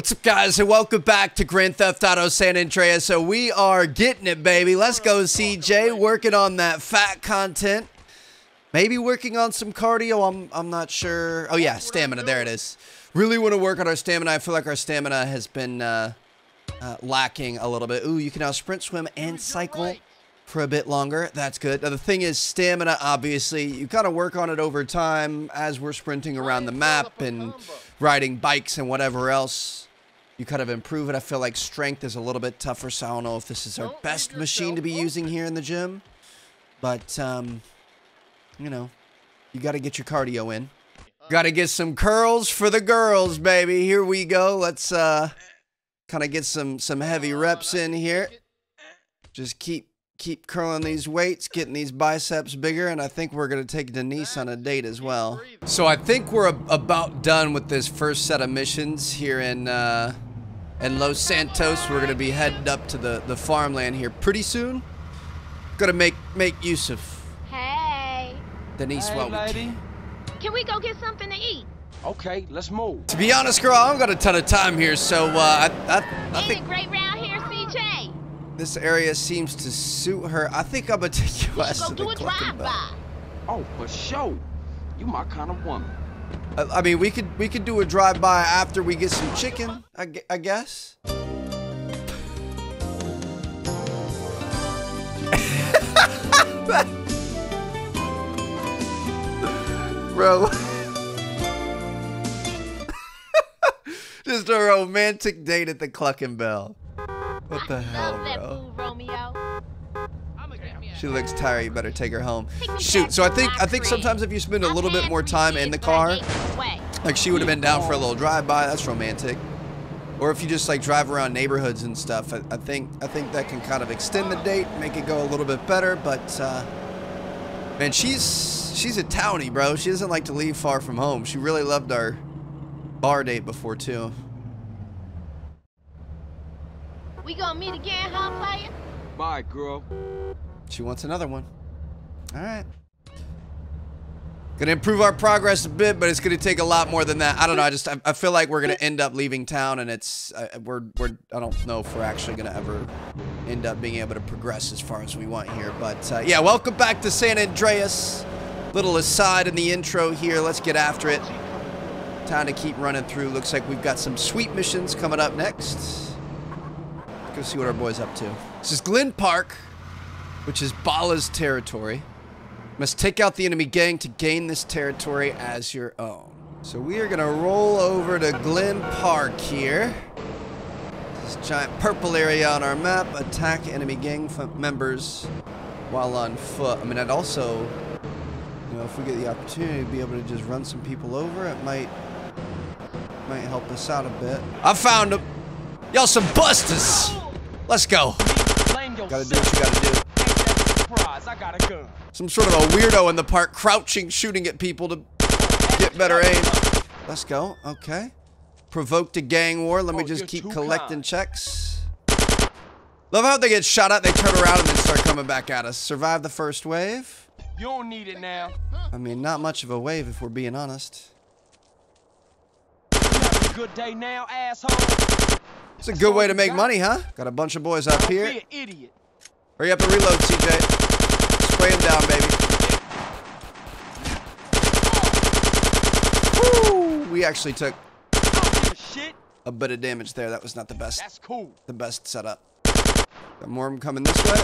What's up, guys, and welcome back to Grand Theft Auto San Andreas. So we are getting it, baby. Let's go, CJ. Working on that fat content. Maybe working on some cardio. I'm I'm not sure. Oh yeah, stamina. There it is. Really want to work on our stamina. I feel like our stamina has been uh, uh, lacking a little bit. Ooh, you can now sprint, swim, and cycle for a bit longer. That's good. Now the thing is, stamina. Obviously, you gotta work on it over time as we're sprinting around the map and riding bikes and whatever else you kind of improve it. I feel like strength is a little bit tougher, so I don't know if this is our best machine to be using here in the gym. But, um, you know, you got to get your cardio in. Got to get some curls for the girls, baby. Here we go. Let's uh, kind of get some some heavy reps in here. Just keep keep curling these weights, getting these biceps bigger, and I think we're going to take Denise on a date as well. So I think we're about done with this first set of missions here in uh, in Los Santos. We're gonna be heading up to the the farmland here pretty soon. Gonna make make use of Hey, Denise Hey, while we lady. can. can we go get something to eat? Okay, let's move. To be honest, girl, I don't got a ton of time here, so uh, I I, I Ain't think it great round here, CJ? this area seems to suit her. I think I'm gonna take your We to go the do a Clucking drive-by. Oh, for sure. You my kind of woman. I, I mean, we could we could do a drive by after we get some chicken. I, I guess. Bro. Just a romantic date at the Cluckin' Bell. What the hell, Love that bro? food, Romeo. She looks tired. You better take her home. Take me back Shoot. So I think I think sometimes if you spend a I've little bit more time in the kids, but I car, ain't this way. like she would have been down for a little drive by. That's romantic. Or if you just like drive around neighborhoods and stuff, I, I think I think that can kind of extend the date, make it go a little bit better. But uh, man, she's she's a townie, bro. She doesn't like to leave far from home. She really loved our bar date before too. We gonna meet again, huh, player? Bye, girl. She wants another one. All right. Gonna improve our progress a bit, but it's gonna take a lot more than that. I don't know. I just I, I feel like we're gonna end up leaving town, and it's uh, we're we're I don't know if we're actually gonna ever end up being able to progress as far as we want here. But uh, yeah, welcome back to San Andreas. Little aside in the intro here. Let's get after it. Time to keep running through. Looks like we've got some sweet missions coming up next. Let's go see what our boy's up to. This is Glen Park which is Ballas territory. Must take out the enemy gang to gain this territory as your own. So we are gonna roll over to Glen Park here. This giant purple area on our map. Attack enemy gang members while on foot. I mean, I'd also, you know, if we get the opportunity to be able to just run some people over, it might, might help us out a bit. I found them. Y'all some busters. Let's go. Gotta do what you gotta do. Ain't that a surprise? I got a gun. Some sort of a weirdo in the park crouching, shooting at people to get better aim. Let's go. Okay. Provoked a gang war. Let me Oh, just keep collecting kind. checks. Love how they get shot at, they turn around and then start coming back at us. Survive the first wave. You don't need it now. I mean, not much of a wave if we're being honest. Good day now, asshole. It's a good way to make money, huh? Got a bunch of boys up here. be an idiot. Hurry up and reload, CJ. Spray him down, baby. Woo! We actually took a bit of damage there. That was not the best. That's cool. the best setup. Got more of them coming this way.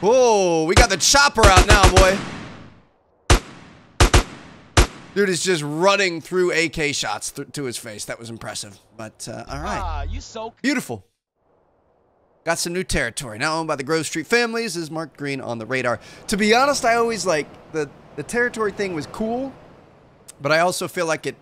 Whoa, we got the chopper out now, boy. Dude is just running through AK shots th- to his face. That was impressive. But, uh, all right. Ah, you so Beautiful. Got some new territory. Now owned by the Grove Street families is marked green on the radar. To be honest, I always like the the territory thing was cool, but I also feel like it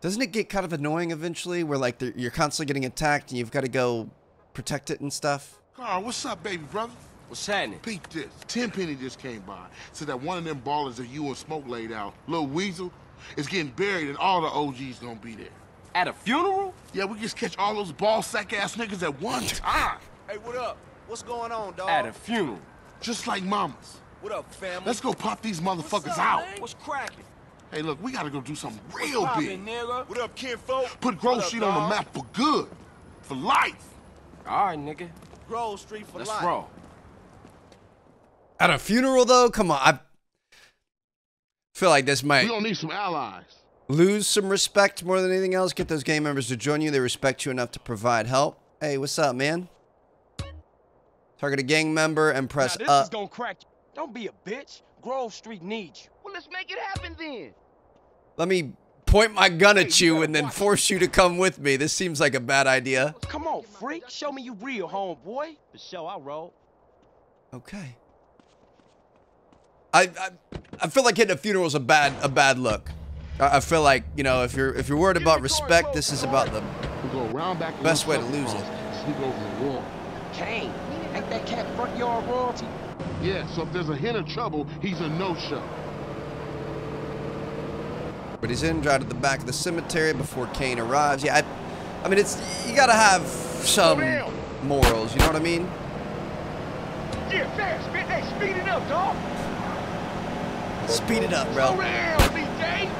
doesn't it get kind of annoying eventually, where like the- you're constantly getting attacked and you've got to go protect it and stuff. Carl, what's up, baby brother? What's happening? Peep this. Tenpenny just came by. Said that one of them ballers that you and Smoke laid out, Lil Weasel, is getting buried and all the OGs gonna be there. At a funeral? Yeah, we just catch all those ball sack ass niggas at one time. Hey, what up? What's going on, dog? At a funeral. Just like mamas. What up, family? Let's go pop these What's motherfuckers up, out. man? What's cracking? Hey, look, we gotta go do something real Poppin', big. nigga. What up, kinfolk? Put Grove up, Street on the map for good. For life. All right, nigga. Grove Street for Let's life. roll. At a funeral, though, come on. I feel like this might We don't need some allies. Lose some respect more than anything else. Get those gang members to join you. They respect you enough to provide help. Hey, what's up, man? Target a gang member and press now, this up. is gonna crack you. Don't be a bitch. Grove Street needs you. Well, let's make it happen then. Let me point my gun at you you and then force you to come with me. This seems like a bad idea. Come on, freak. Show me you real, homeboy. For sure, I roll. Okay. I, I I feel like hitting a funeral is a bad a bad look. I, I feel like you know if you're if you're worried about respect, this is about the We go around back. and Best way to lose it. Sneak over the wall. Kane, ain't that cat front yard royalty? Yeah, so if there's a hint of trouble, he's a no-show. But he's in, drive to the back of the cemetery before Kane arrives. Yeah, I, I mean, it's you gotta have some morals. You know what I mean? Yeah, fast, man. Hey, speed it up, dog. Speed it up, Slow bro. down, CJ.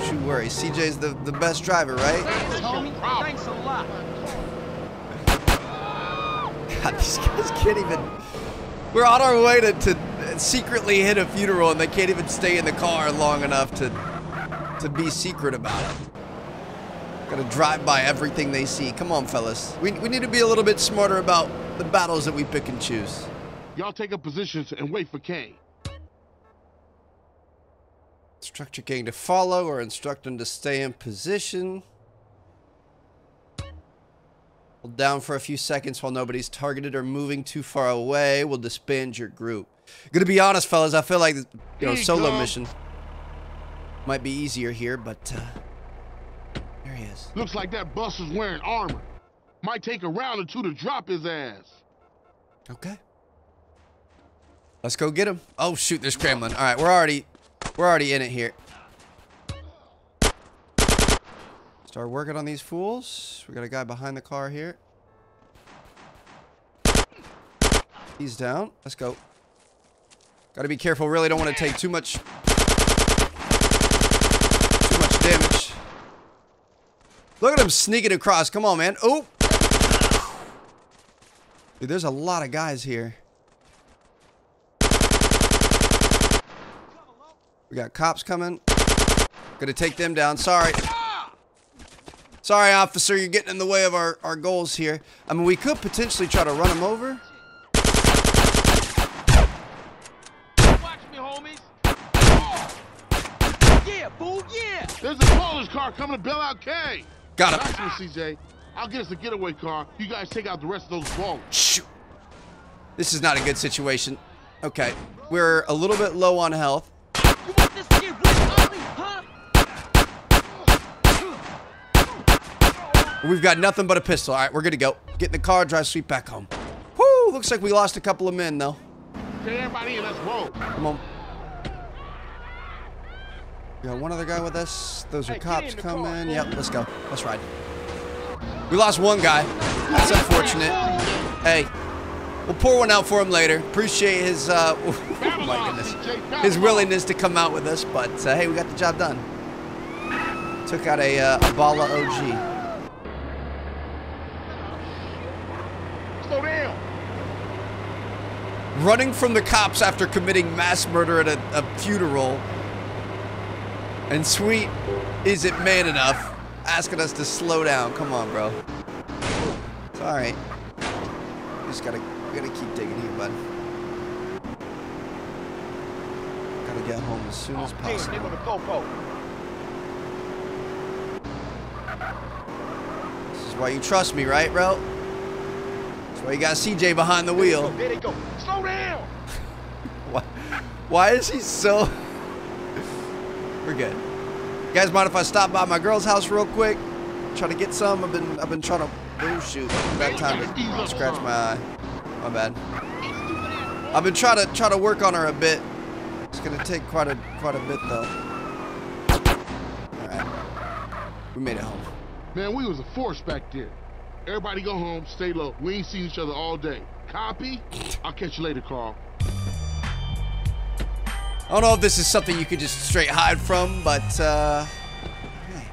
Don't you worry. CJ's the the best driver, right? Thanks, homie. Thanks a lot. God, these guys can't even. We're on our way to, to secretly hit a funeral, and they can't even stay in the car long enough to to be secret about it. Gotta drive by everything they see. Come on, fellas. We, we need to be a little bit smarter about the battles that we pick and choose. Y'all take up positions and wait for Kane. Instruct your gang to follow or instruct them to stay in position. Hold down for a few seconds while nobody's targeted or moving too far away. We'll disband your group. Gonna be honest, fellas. I feel like you know solo mission might be easier here, but uh, there he is. Looks like that bus is wearing armor. Might take a round or two to drop his ass. Okay. Let's go get him. Oh shoot, there's Kremlin. All right, we're already we're already in it here. Start working on these fools. We got a guy behind the car here. He's down. Let's go. Got to be careful. Really don't want to take too much too much damage. Look at him sneaking across. Come on, man. Oh. Dude, there's a lot of guys here. We got cops coming. Gonna take them down. Sorry. Sorry, officer. You're getting in the way of our, our goals here. I mean, we could potentially try to run them over. Watch me, homies. Yeah, boo, yeah. There's a Polish car coming to bail out Kane. Got him. Nice one, CJ. I'll get us a getaway car. You guys take out the rest of those ballers. Shoot. This is not a good situation. Okay. We're a little bit low on health. You want this to get real ugly, huh? We've got nothing but a pistol. All right, we're good to go. Get in the car, drive sweet back home. Whoo! Looks like we lost a couple of men, though. Okay, everybody in, let's roll. Come on. We got one other guy with us. Those are Hey, cops coming. Yep, let's go. Let's ride. We lost one guy. That's unfortunate. Hey, we'll pour one out for him later. Appreciate his, uh, oh my goodness, his willingness to come out with us. But uh, hey, we got the job done. Took out a, uh, a Balla OG. Slow down. running from the cops after committing mass murder at a, a funeral. And Sweet isn't man enough, asking us to slow down. Come on, bro. It's all right. We just gotta, we gotta keep digging here, bud. Gotta get home as soon as oh, possible. the GoPro. This is why you trust me, right, bro? That's why you got CJ behind the wheel. There they go. Slow down. Why, why is he so... We're good. You guys mind if I stop by my girl's house real quick? Try to get some? I've been I've been trying to oh shoot. That time to scratch my eye. My bad. I've been trying to try to work on her a bit. It's gonna take quite a quite a bit though. Alright. We made it home. Man, we was a force back there. Everybody go home, stay low. We ain't seen each other all day. Copy? I'll catch you later, Carl. I don't know if this is something you could just straight hide from, but uh, hey,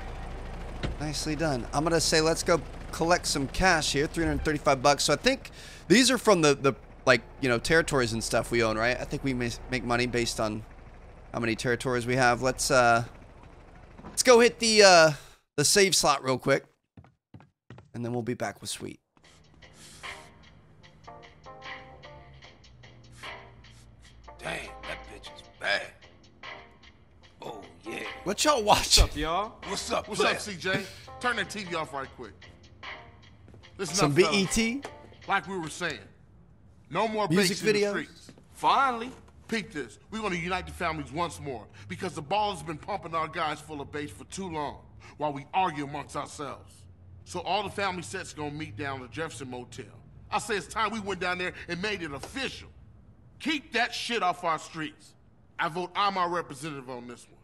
nicely done. I'm gonna say let's go collect some cash here, 335 bucks. So I think these are from the the like you know territories and stuff we own, right? I think we make money based on how many territories we have. Let's uh, let's go hit the uh, the save slot real quick, and then we'll be back with sweet. Damn, that bitch is bad. Oh, yeah. What y'all What's watching? up, y'all? What's up, What's player? up, CJ? Turn that TV off right quick. Listen Some up, fellas. BET. Like we were saying, no more Music bakes in the videos. streets. Finally. Peep this. We're going to unite the families once more because the ball has been pumping our guys full of base for too long while we argue amongst ourselves. So all the family sets going to meet down at the Jefferson Motel. I say it's time we went down there and made it official. Keep that shit off our streets. I vote I'm our representative on this one.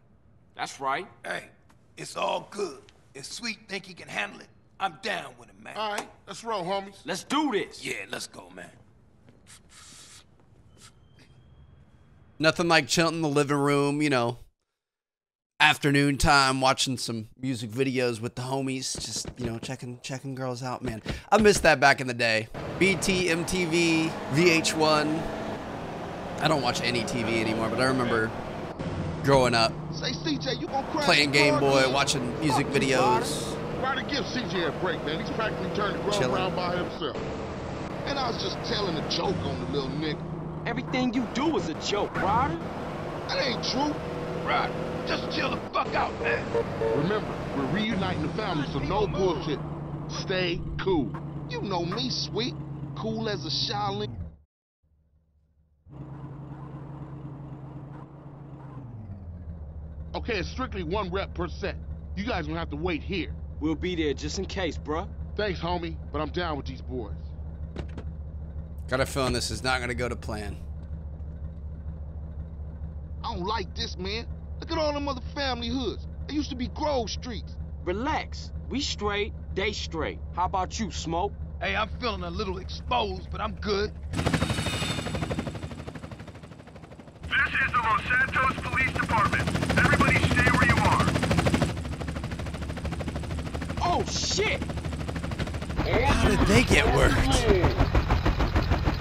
That's right. Hey, it's all good. If Sweet think he can handle it, I'm down with it, man. All right, let's roll, homies. Let's do this. Yeah, let's go, man. Nothing like chilling in the living room, you know, afternoon time, watching some music videos with the homies, just you know, checking checking girls out. Man, I missed that back in the day. BT, MTV, VH1. I don't watch any TV anymore, but I remember growing up Say, CJ, you gonna playing Game Boy, again? watching music videos. Try to give CJ a break, man. He's practically turned the ground Chilling. around by himself. And I was just telling a joke on the little nigga. Everything you do is a joke, Ryder. That ain't true. Right. Just chill the fuck out, man. Remember, we're reuniting the family, so no bullshit. Stay cool. You know me, sweet. Cool as a Shaolin. Okay, it's strictly one rep per set. You guys gonna have to wait here. We'll be there just in case, bruh. Thanks, homie, but I'm down with these boys. Got a feeling this is not gonna go to plan. I don't like this, man. Look at all them other family hoods. They used to be Grove Streets. Relax. We straight, they straight. How about you, Smoke? Hey, I'm feeling a little exposed, but I'm good. This is the Los Santos Police Department. Everybody stay where you are. Oh, shit! How did they get worked?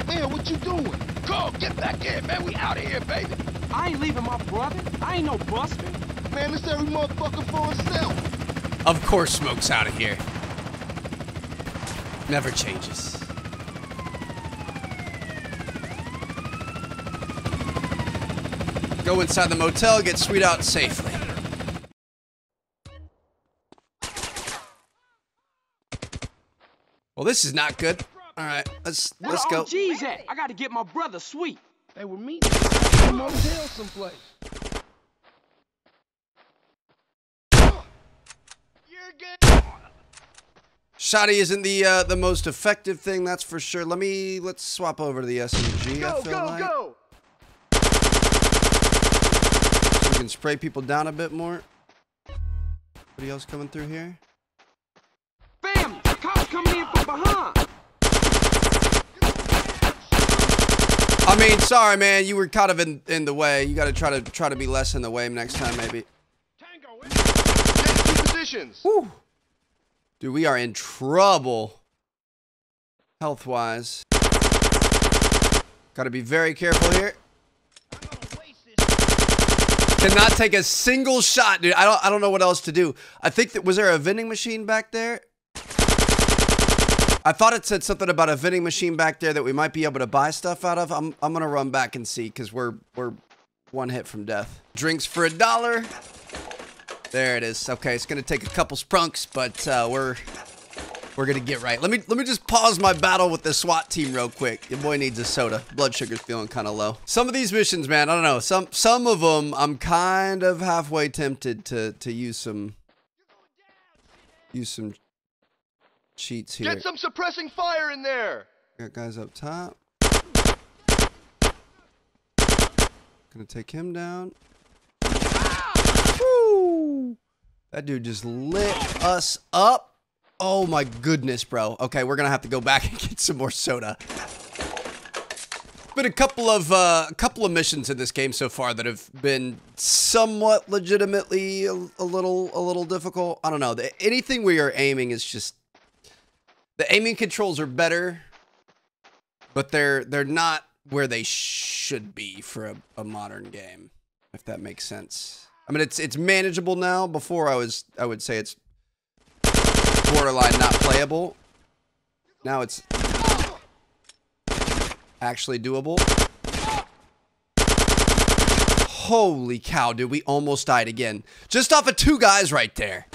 Man, what you doing? Go, get back in, man. We out of here, baby. I ain't leaving my brother. I ain't no buster. Man, it's every motherfucker for himself. Of course, Smoke's out of here. Never changes. Go inside the motel, get Sweet out safely. Well, this is not good. All right, let's let's the go. OG's at? I gotta get my brother sweet. They were meeting in a motel someplace. Shotty isn't the uh, the most effective thing, that's for sure. Let me let's swap over to the SMG. I Go, feel go, like. go! So we can spray people down a bit more. Anybody else coming through here? Family, cops coming in from behind. I mean, sorry, man. You were kind of in, in the way. You got to try to try to be less in the way next time, maybe. Tango, in. Take two positions. Dude, we are in trouble. Health wise. Got to be very careful here. Cannot take a single shot, dude. I don't. I don't know what else to do. I think that was there a vending machine back there. I thought it said something about a vending machine back there that we might be able to buy stuff out of. I'm. I'm gonna run back and see because we're we're one hit from death. Drinks for a dollar. There it is. Okay, it's gonna take a couple sprunks, but uh, we're we're gonna get right. Let me let me just pause my battle with the SWAT team real quick. Your boy needs a soda. Blood sugar's feeling kind of low. Some of these missions, man, I don't know. Some some of them, I'm kind of halfway tempted to to use some use some cheats here. Get some suppressing fire in there. Got guys up top. Gonna take him down. Woo! That dude just lit us up. Oh my goodness, bro. Okay, we're gonna have to go back and get some more soda. been a couple of uh, a couple of missions in this game so far that have been somewhat legitimately a, a little a little difficult. I don't know. The, anything where you're aiming is just the aiming controls are better, but they're they're not where they should be for a, a modern game. If that makes sense. I mean, it's it's manageable now. Before I was I would say it's borderline not playable. Now it's actually doable. Holy cow, dude. We almost died again. Just off of two guys right there.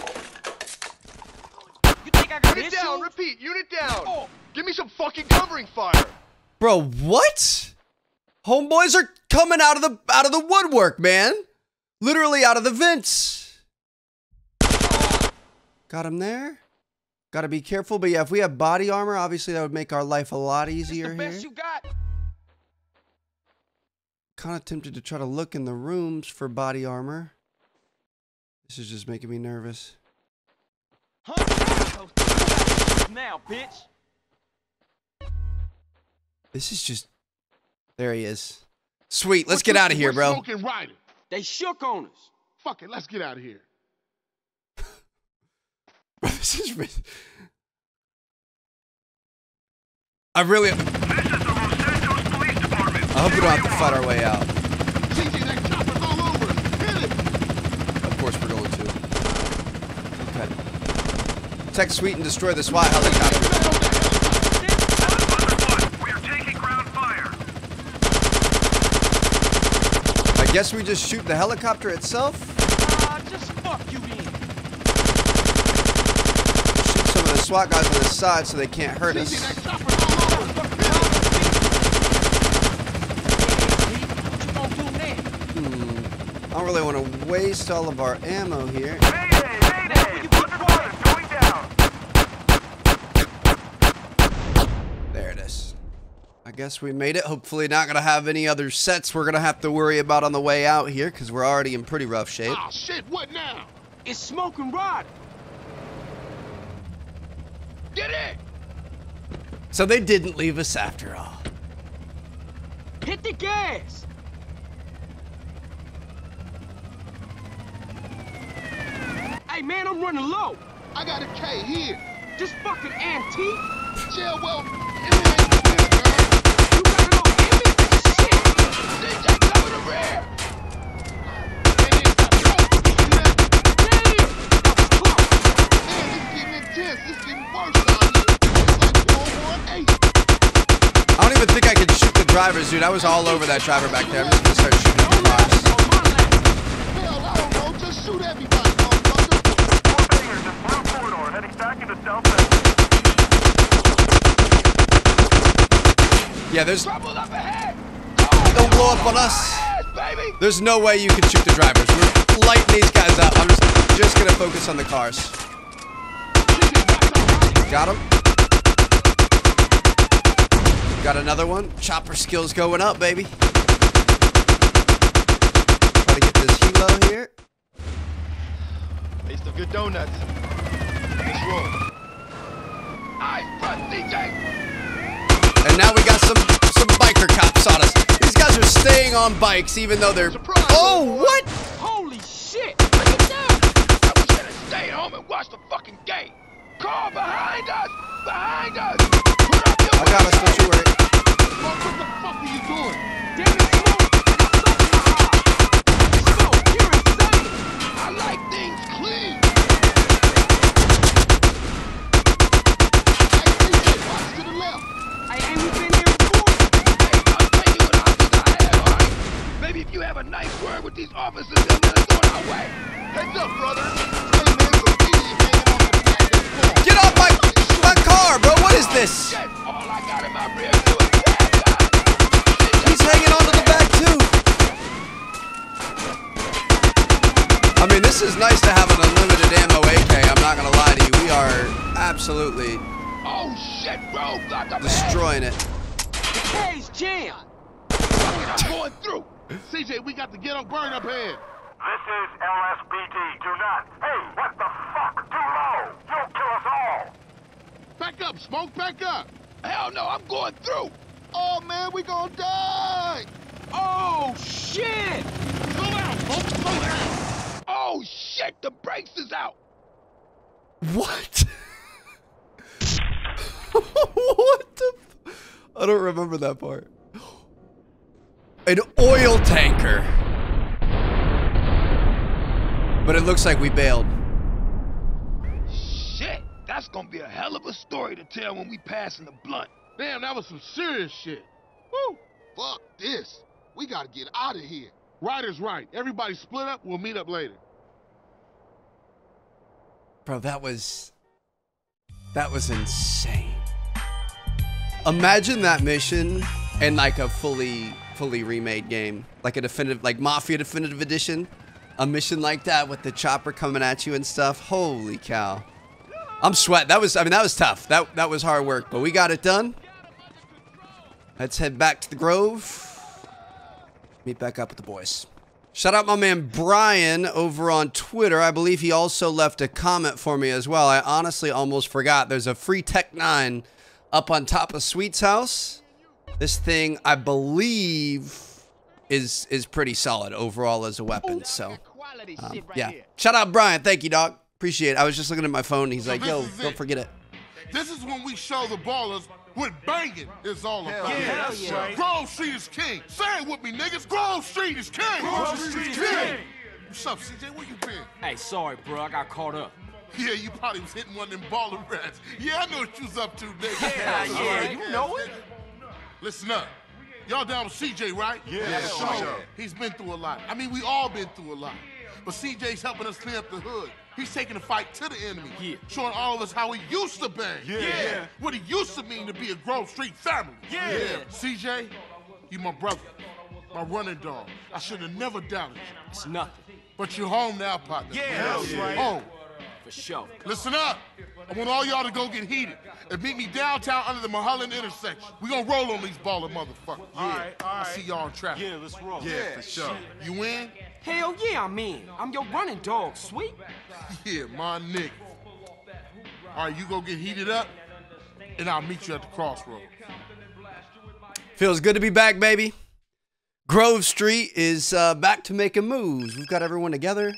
Unit down, repeat, unit down. Oh. Give me some fucking covering fire. Bro, what? Homeboys are coming out of the out of the woodwork, man. Literally out of the vents. Got him there. Got to be careful, but yeah, if we have body armor, obviously that would make our life a lot easier the here. best you got? Kind of tempted to try to look in the rooms for body armor. This is just making me nervous. Huh? Now, bitch. This is just. There he is. Sweet. Let's What get out of here, bro. They shook on us. Fuck it, let's get out of here. this is. re- I really. This is the Los Santos Police Department. I hope we don't have to fight our way out. CJ, that chopper's all over us. Hit it. Of course we're going to. Okay. Protect Sweet and destroy the SWAT helicopter. We are taking ground fire. I guess we just shoot the helicopter itself. Ah, just fuck you. Shoot some of the SWAT guys on the side so they can't hurt us. that chopper's all over us. What you gonna do next? I don't really want to waste all of our ammo here. Mayday, mayday. Underwater, going down. There it is. I guess we made it. Hopefully not going to have any other sets we're going to have to worry about on the way out here because we're already in pretty rough shape. Ah, shit, what now? It's smoking rod. Get in! So they didn't leave us after all. Hit the gas. Hey man, I'm running low. I got a K here. This fucking antique. Jail, well, I don't even think I can shoot the drivers, dude. I was all over that driver back there. I'm just to start shooting at the cars. On my lap. Hell, I don't know. Just shoot everybody, motherfucker. Four fingers in blue corridor, heading back into South Central. Yeah, there's... Trouble up ahead! Don't blow up on us. Yes, baby! There's no way you can shoot the drivers. We're lighting these guys up. I'm just, just going to focus on the cars. Got him. Got another one. Chopper skills going up, baby. Try to get this helo here. Taste of good donuts. Let's roll. Eyes front, DJ! And now we got some some biker cops on us. These guys are staying on bikes even though they're Surprise, Oh, what? Holy shit. It down! I wish you'd have stayed home and the fucking game. Car behind us! Behind us! I got us, don't you worry. What the fuck are you doing? Damn it, smoke. I got something in. Smoke, you're insane. I like have a nice word with these officers, they'll let us on our way. Heads up, brother. Hey, man, some idiot hanging off the back of the car. Get off my my car, bro. What is this? All I got in my rear view is gas guns. Uh, He's hanging onto the back too. I mean, this is nice to have an unlimited ammo AK. I'm not gonna lie to you. We are absolutely Oh shit, ahead. destroying it. The K's jammed. I'm going through. CJ, we got to get on burn up here. This is LSPD. Do not. Hey, what the fuck? Too low. You'll kill us all. Back up, smoke, back up. Hell no, I'm going through. Oh man, we gonna die! Oh, shit! Slow down, folks. Slow down. Oh shit, the brakes is out! What? what the? F- I don't remember that part. An oil tanker. But it looks like we bailed. Shit, that's gonna be a hell of a story to tell when we pass in the blunt. Damn, that was some serious shit. Woo! Fuck this. We gotta get out of here. Ryder's right. Everybody split up. We'll meet up later. Bro, that was that was insane. Imagine that mission and like a fully fully remade game, like a definitive like Mafia Definitive Edition. A mission like that with the chopper coming at you and stuff. Holy cow. I'm sweat. That was I mean that was tough. That that was hard work, but we got it done. Let's head back to the Grove. Meet back up with the boys. Shout out my man Brian over on Twitter. I believe he also left a comment for me as well. I honestly almost forgot. There's a free Tec 9 up on top of Sweet's house. This thing, I believe, is is pretty solid overall as a weapon. So, um, yeah. Shout out Brian. Thank you, dog. Appreciate it. I was just looking at my phone. And he's like, "Yo, don't it. forget it." This is when we show the ballers what banging is all about. yeah, that's right. Grove Street is king. Say it with me, niggas. Grove Street is king. Grove Street is king. What's up, CJ? Where you been? Hey, sorry, bro. I got caught up. Yeah, you probably was hitting one of them baller rats. Yeah, I know what you was up to, nigga. Yeah, That's yeah, all right. you know it. Listen up. Y'all down with CJ, right? Yeah, sure. He's been through a lot. I mean, we all been through a lot. But CJ's helping us clean up the hood. He's taking the fight to the enemy. Yeah. Showing all of us how he used to bang. Yeah. What he used to mean to be a Grove Street family. Yeah. CJ, you my brother. My running dog. I should have never doubted you. It's nothing. But you're home now, partner. Yeah, that's right. Home. For sure. Listen up. I want all y'all to go get heated and meet me downtown under the Mulholland intersection. We gonna roll on these baller motherfuckers. All right, all I right. see y'all in traffic. Yeah, let's roll. Yeah, for sure. You in? Hell yeah, I'm in. I'm your running dog, sweet. Yeah, my nigga. All right, you go get heated up, and I'll meet you at the crossroads. Feels good to be back, baby. Grove Street is uh, back to making moves. We've got everyone together.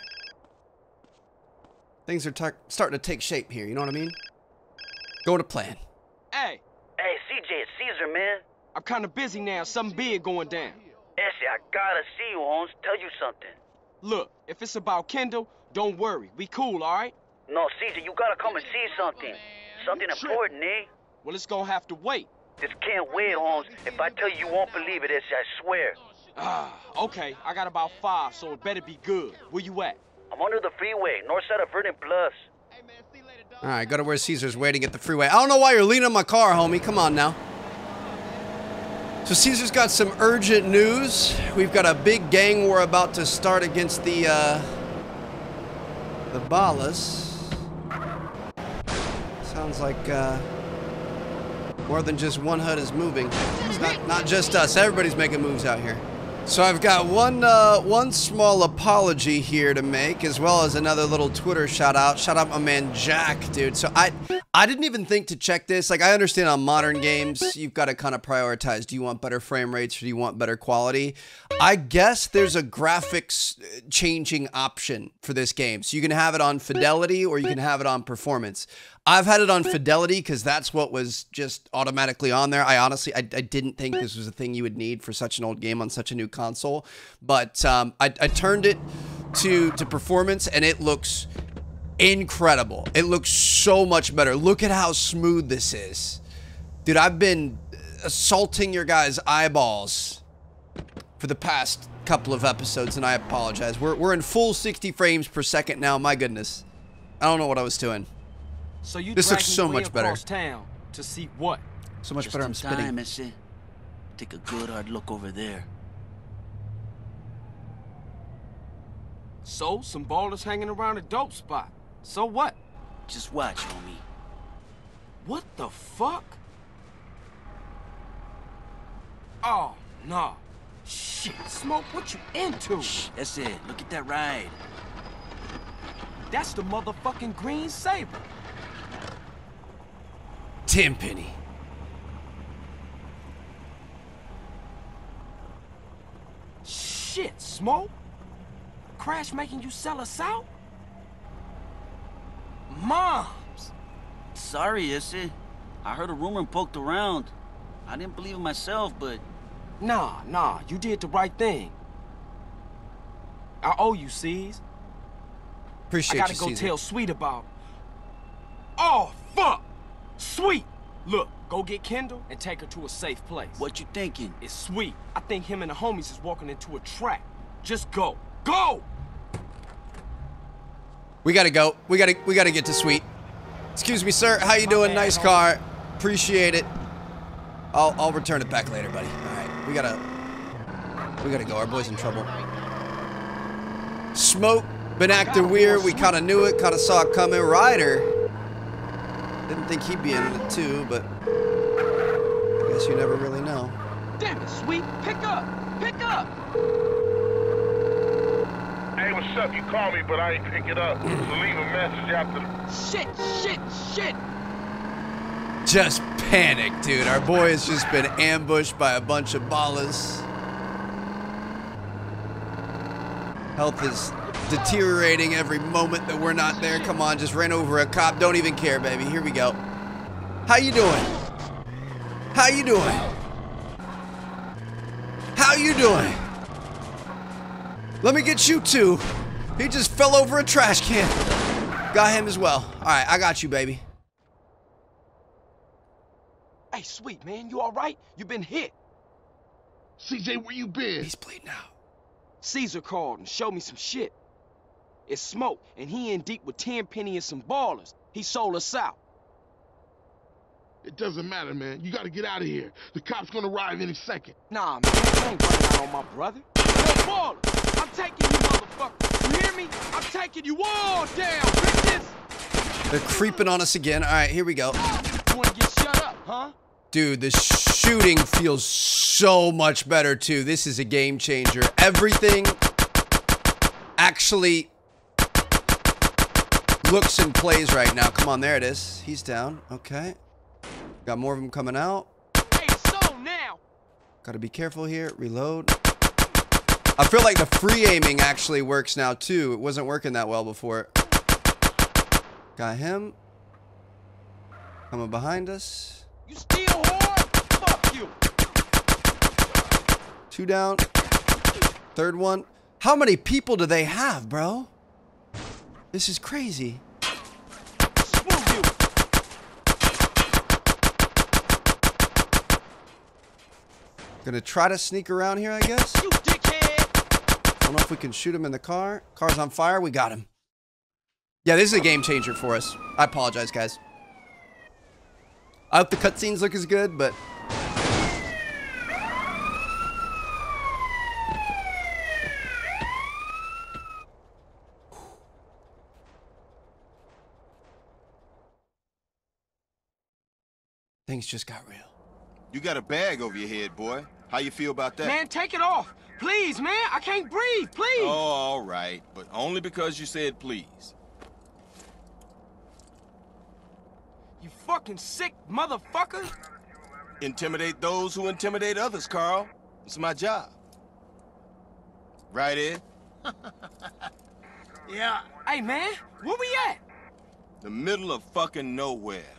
Things are starting to take shape here. You know what I mean? Going to plan. Hey, Hey, CJ, it's Caesar, man. I'm kind of busy now. Something big going down. Essie, I gotta see you, Holmes. Tell you something. Look, if it's about Kendl, don't worry. We cool, all right? No, Caesar, you gotta come and see something. Something important, eh? Well, it's gonna have to wait. This can't wait, Holmes. If I tell you, you won't believe it, Essie, I swear. Ah, okay. I got about five, so it better be good. Where you at? I'm under the freeway, north side of Vernon Plus. All right, go to where Caesar's waiting at the freeway. I don't know why you're leaning on my car, homie. Come on now. So Caesar's got some urgent news. We've got a big gang war about to start against the uh, the Ballas. Sounds like uh, more than just one HUD is moving. It's not not just us. Everybody's making moves out here. So I've got one uh, one small apology here to make, as well as another little Twitter shout out. Shout out my man Jack, dude. So I I didn't even think to check this. Like I understand on modern games, you've got to kind of prioritize. Do you want better frame rates or do you want better quality? I guess there's a graphics uh, changing option for this game. So you can have it on fidelity or you can have it on performance. I've had it on fidelity because that's what was just automatically on there. I honestly, I, I didn't think this was a thing you would need for such an old game on such a new console. But um, I, I turned it to to performance, and it looks incredible. It looks so much better. Look at how smooth this is, dude. I've been assaulting your guys' eyeballs for the past couple of episodes, and I apologize. We're we're in full 60 frames per second now. My goodness, I don't know what I was doing. So you This looks so much better. across town to see what? So much Just better. I'm spitting. time, Missy. Take a good hard look over there. So, some ballers hanging around a dope spot. So what? Just watch, homie. What the fuck? Oh, no. Shit, Smoke, what you into? Shh, that's it. Look at that ride. That's the motherfucking Green Sabre. Tenpenny. Shit, Smoke? Crash making you sell us out? Moms! Sorry, Issy. I heard a rumor and poked around. I didn't believe it myself, but... Nah, nah, you did the right thing. I owe you, C's. Appreciate I gotta you, go Caesar. tell Sweet about... Oh, fuck! Sweet! Look, go get Kendl and take her to a safe place. what you thinking? It's Sweet. I think him and the homies is walking into a trap. Just go. Go! We gotta go. We gotta we gotta get to Sweet. Excuse me, sir. How you doing? Nice car. Appreciate it. I'll I'll return it back later, buddy. All right. We gotta we gotta go. Our boy's in trouble. Smoke been acting weird. We kind of knew it. Kind of saw it coming. Ryder didn't think he'd be in it too, but I guess you never really know. Damn it, Sweet! Pick up! Pick up! Hey, what's up? You call me, but I ain't pick it up. So leave a message after the... Shit, shit, shit! Just panic, dude. Our boy has just been ambushed by a bunch of ballas. Health is deteriorating every moment that we're not there. Come on, just ran over a cop. Don't even care, baby. Here we go. How you doing? How you doing? How you doing? Let me get you too. He just fell over a trash can. Got him as well. All right, I got you, baby. Hey, Sweet, man, you alright? You been hit. CJ, where you been? He's bleeding out. Caesar called and showed me some shit. It's Smoke, and he in deep with Tenpenny and some ballers. He sold us out. It doesn't matter, man. You gotta get out of here. The cops gonna arrive any second. Nah, man, I ain't running out on my brother. Yo, baller, I'm taking you, motherfucker. You hear me? I'm taking you all down, bitches. They're creeping on us again. All right, here we go. You wanna get shut up, huh? Dude, the shooting feels so much better too. This is a game changer. Everything actually looks and plays right now. Come on, there it is. He's down. Okay. Got more of them coming out. Hey, so now. Gotta be careful here. Reload. I feel like the free aiming actually works now too. It wasn't working that well before. Got him. Coming behind us. You still whore? Fuck you. Two down. Third one. How many people do they have, bro? This is crazy. Gonna try to sneak around here, I guess. Don't know if we can shoot him in the car. Car's on fire. We got him. Yeah, this is a game changer for us. I apologize, guys. I hope the cutscenes look as good, but things just got real. You got a bag over your head, boy. How you feel about that? Man, take it off. Please, man. I can't breathe. Please. Oh, all right. But only because you said please. You fucking sick motherfucker. Intimidate those who intimidate others, Carl. It's my job. Right, Ed? Yeah. Hey, man. Where we at? The middle of fucking nowhere.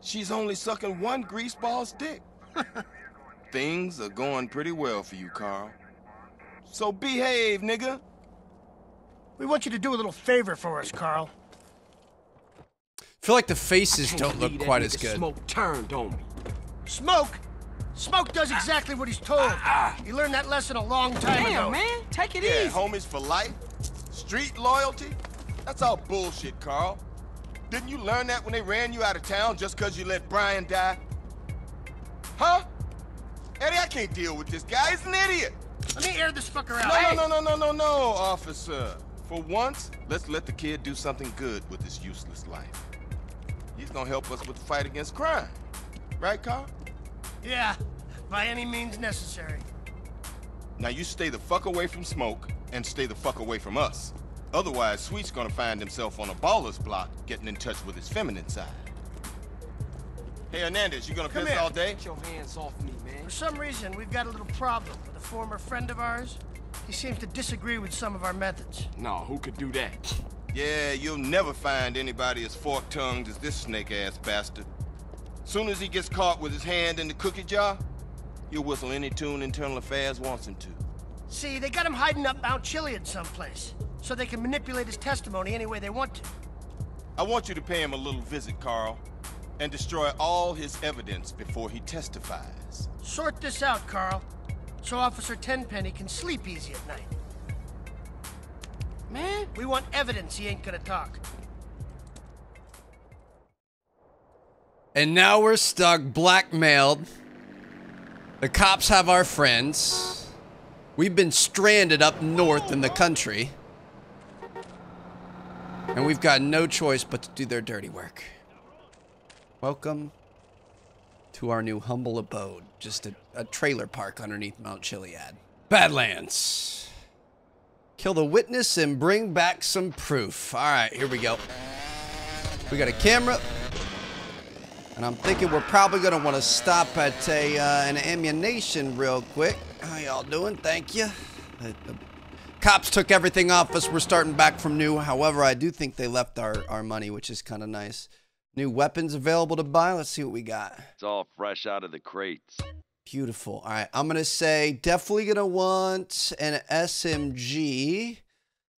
she's only sucking one greaseball's dick. Things are going pretty well for you, Carl. So behave, nigga. We want you to do a little favor for us, Carl. I feel like the faces don't look quite as good. Smoke turned on me. Smoke! Smoke does exactly what he's told. Ah, ah. He learned that lesson a long time Damn, ago. man. Take it Yeah, easy. homies for life. Street loyalty. That's all bullshit, Carl. Didn't you learn that when they ran you out of town just because you let Brian die? Huh? Eddie, I can't deal with this guy. He's an idiot. Let me air this fucker out. No, Hey! no, no, no, no, no, no, officer. For once, let's let the kid do something good with his useless life. He's gonna help us with the fight against crime. Right, Carl? Yeah, by any means necessary. Now you stay the fuck away from smoke and stay the fuck away from us. Otherwise, Sweet's gonna find himself on a baller's block getting in touch with his feminine side. Hey, Hernandez, you gonna Come piss here. all day? Get your hands off me, man. For some reason, we've got a little problem with a former friend of ours. He seems to disagree with some of our methods. No, who could do that? Yeah, you'll never find anybody as fork-tongued as this snake-ass bastard. Soon as he gets caught with his hand in the cookie jar, he'll whistle any tune Internal Affairs wants him to. See, they got him hiding up Mount Chiliad someplace, so they can manipulate his testimony any way they want to. I want you to pay him a little visit, Carl, and destroy all his evidence before he testifies. Sort this out, Carl, so Officer Tenpenny can sleep easy at night. Man, we want evidence he ain't gonna talk. And now we're stuck, blackmailed. The cops have our friends. We've been stranded up north in the country. And we've got no choice but to do their dirty work. Welcome to our new humble abode. Just a, a trailer park underneath Mount Chiliad. Badlands. Kill the witness and bring back some proof. All right, here we go. We got a camera. And I'm thinking we're probably going to want to stop at a uh, an ammunition real quick. How y'all doing? Thank you. The, the cops took everything off us. We're starting back from new. However, I do think they left our, our money, which is kind of nice. New weapons available to buy. Let's see what we got. It's all fresh out of the crates. Beautiful. All right, I'm going to say definitely going to want an SMG.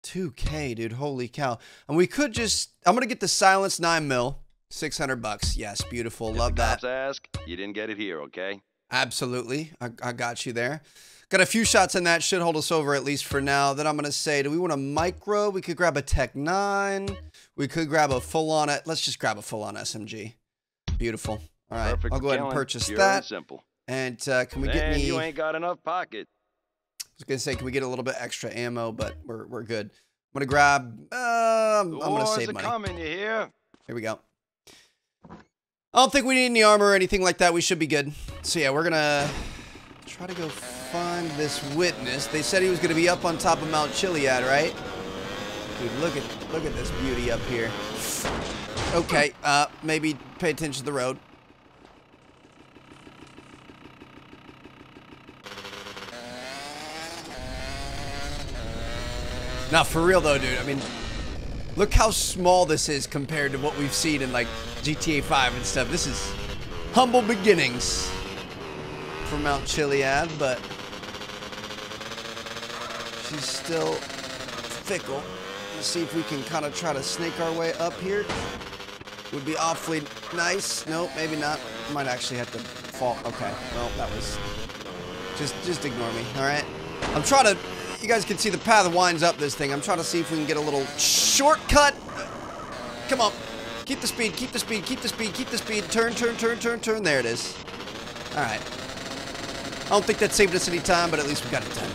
2K, dude. Holy cow. And we could just, I'm going to get the Silence 9 mil. 600 bucks. Yes, beautiful. Love that. Cops ask, you didn't get it here, okay? Absolutely. I, I got you there. Got a few shots in that. Should hold us over at least for now. Then I'm going to say, do we want a micro? We could grab a Tec 9. We could grab a full-on... It. Let's just grab a full-on SMG. Beautiful. All right. Perfect I'll go ahead and purchase pure that. and simple. And uh, can we get me... you ain't got enough pocket. I was going to say, can we get a little bit extra ammo? But we're, we're good. I'm going to grab... Uh, I'm, going to save money. coming, you hear? Here we go. I don't think we need any armor or anything like that. We should be good. So yeah, we're gonna try to go find this witness. They said he was gonna be up on top of Mount Chiliad, right? Dude, look at look at this beauty up here. Okay, uh, maybe pay attention to the road. Now, for real though, dude. I mean, Look how small this is compared to what we've seen in like GTA 5 and stuff. This is humble beginnings for Mount Chiliad, but she's still fickle. Let's see if we can kind of try to snake our way up here. Would be awfully nice. No, maybe not. Might actually have to fall. Okay, well, that was... Just, just ignore me, all right? I'm trying to... You guys can see the path winds up this thing. I'm trying to see if we can get a little shortcut. Come on. Keep the speed, keep the speed, keep the speed, keep the speed. Turn, turn, turn, turn, turn. There it is. All right. I don't think that saved us any time, but at least we got it done.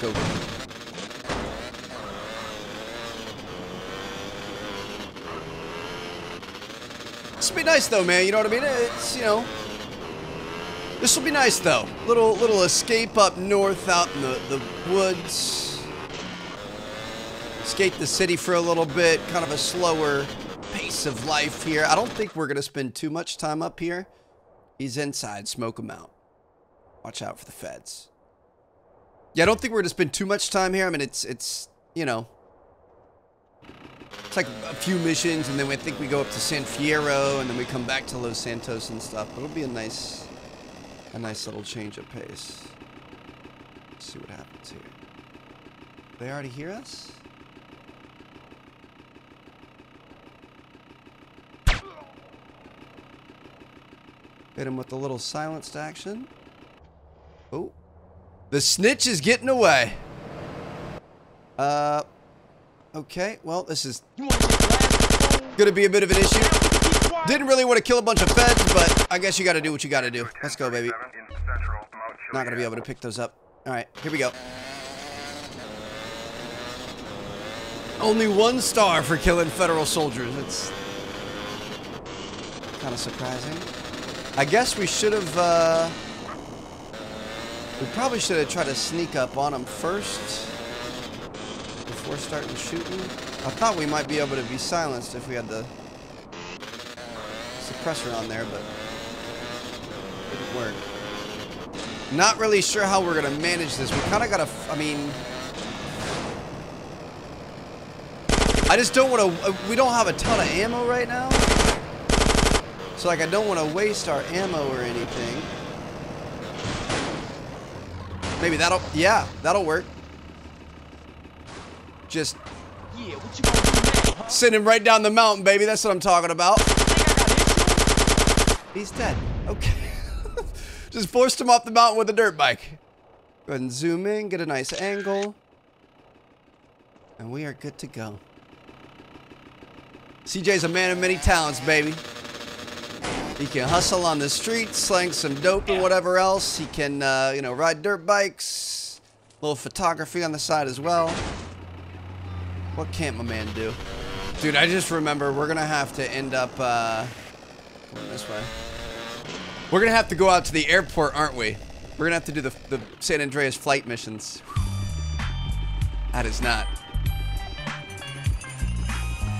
Go. This will be nice though, man. You know what I mean? It's, you know, this will be nice though. Little little escape up north out in the, the woods. Escape the city for a little bit. Kind of a slower pace of life here. I don't think we're going to spend too much time up here. He's inside. Smoke him out. Watch out for the feds. Yeah, I don't think we're going to spend too much time here. I mean, it's, it's you know, it's like a few missions, and then we think we go up to San Fierro, and then we come back to Los Santos and stuff. It'll be a nice, a nice little change of pace. Let's see what happens here. They already hear us? Hit him with a little silenced action. Oh. The snitch is getting away. Uh, okay. Well, this is gonna be a bit of an issue. Didn't really want to kill a bunch of feds, but I guess you gotta do what you gotta do. Let's go, baby. Not gonna be able to pick those up. All right, here we go. Only one star for killing federal soldiers. It's kind of surprising. I guess we should have, uh, we probably should have tried to sneak up on them first before starting shooting. I thought we might be able to be silenced if we had the suppressor on there, but it didn't work. Not really sure how we're gonna manage this. We kind of gotta, I mean, I just don't want to, we don't have a ton of ammo right now. So like I don't want to waste our ammo or anything. Maybe that'll, yeah, that'll work. Just Yeah, what you gonna do now, huh? send him right down the mountain, baby. That's what I'm talking about. He's dead. Okay. Just forced him off the mountain with a dirt bike. Go ahead and zoom in, get a nice angle. And we are good to go. CJ's a man of many talents, baby. He can hustle on the streets, slang some dope and whatever else. He can, uh, you know, ride dirt bikes. A little photography on the side as well. What can't my man do? Dude, I just remember we're gonna have to end up, uh, going this way. We're gonna have to go out to the airport, aren't we? We're gonna have to do the, the San Andreas flight missions. That is not,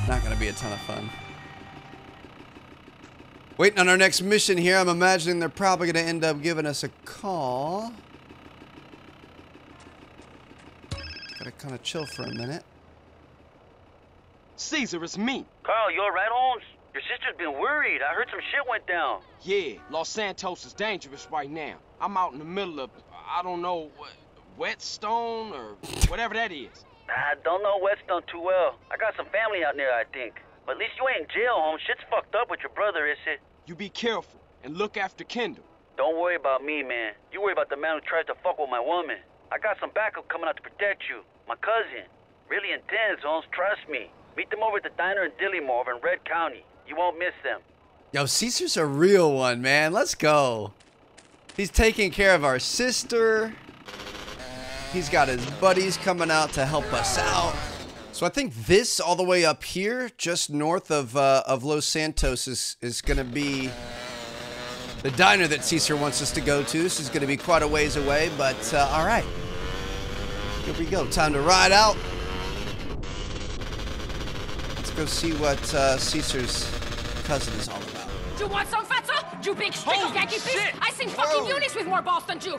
not gonna be a ton of fun. Waiting on our next mission here. I'm imagining they're probably gonna end up giving us a call. Gotta kind of chill for a minute. Cesar, it's me. Carl, you alright, Holmes? Your sister's been worried. I heard some shit went down. Yeah, Los Santos is dangerous right now. I'm out in the middle of, I don't know, what, Whetstone or whatever that is. I don't know Whetstone too well. I got some family out there, I think. But at least you ain't in jail, Holmes. Shit's fucked up with your brother, is it? You be careful and look after Kendl. Don't worry about me, man. You worry about the man who tries to fuck with my woman. I got some backup coming out to protect you. My cousin. Really intense, Holmes. Trust me. Meet them over at the diner in Dillimore over in Red County. You won't miss them. Yo, Cesar's a real one, man. Let's go. He's taking care of our sister. He's got his buddies coming out to help us out. So I think this all the way up here, just north of uh, of Los Santos, is is gonna be the diner that Cesar wants us to go to. This is gonna be quite a ways away, but uh, all right. Here we go. Time to ride out. Let's go see what uh, Cesar's cousin is all about. Do you want some fatso? You big streak of Yankee fish? I sing fucking unis with more balls than you.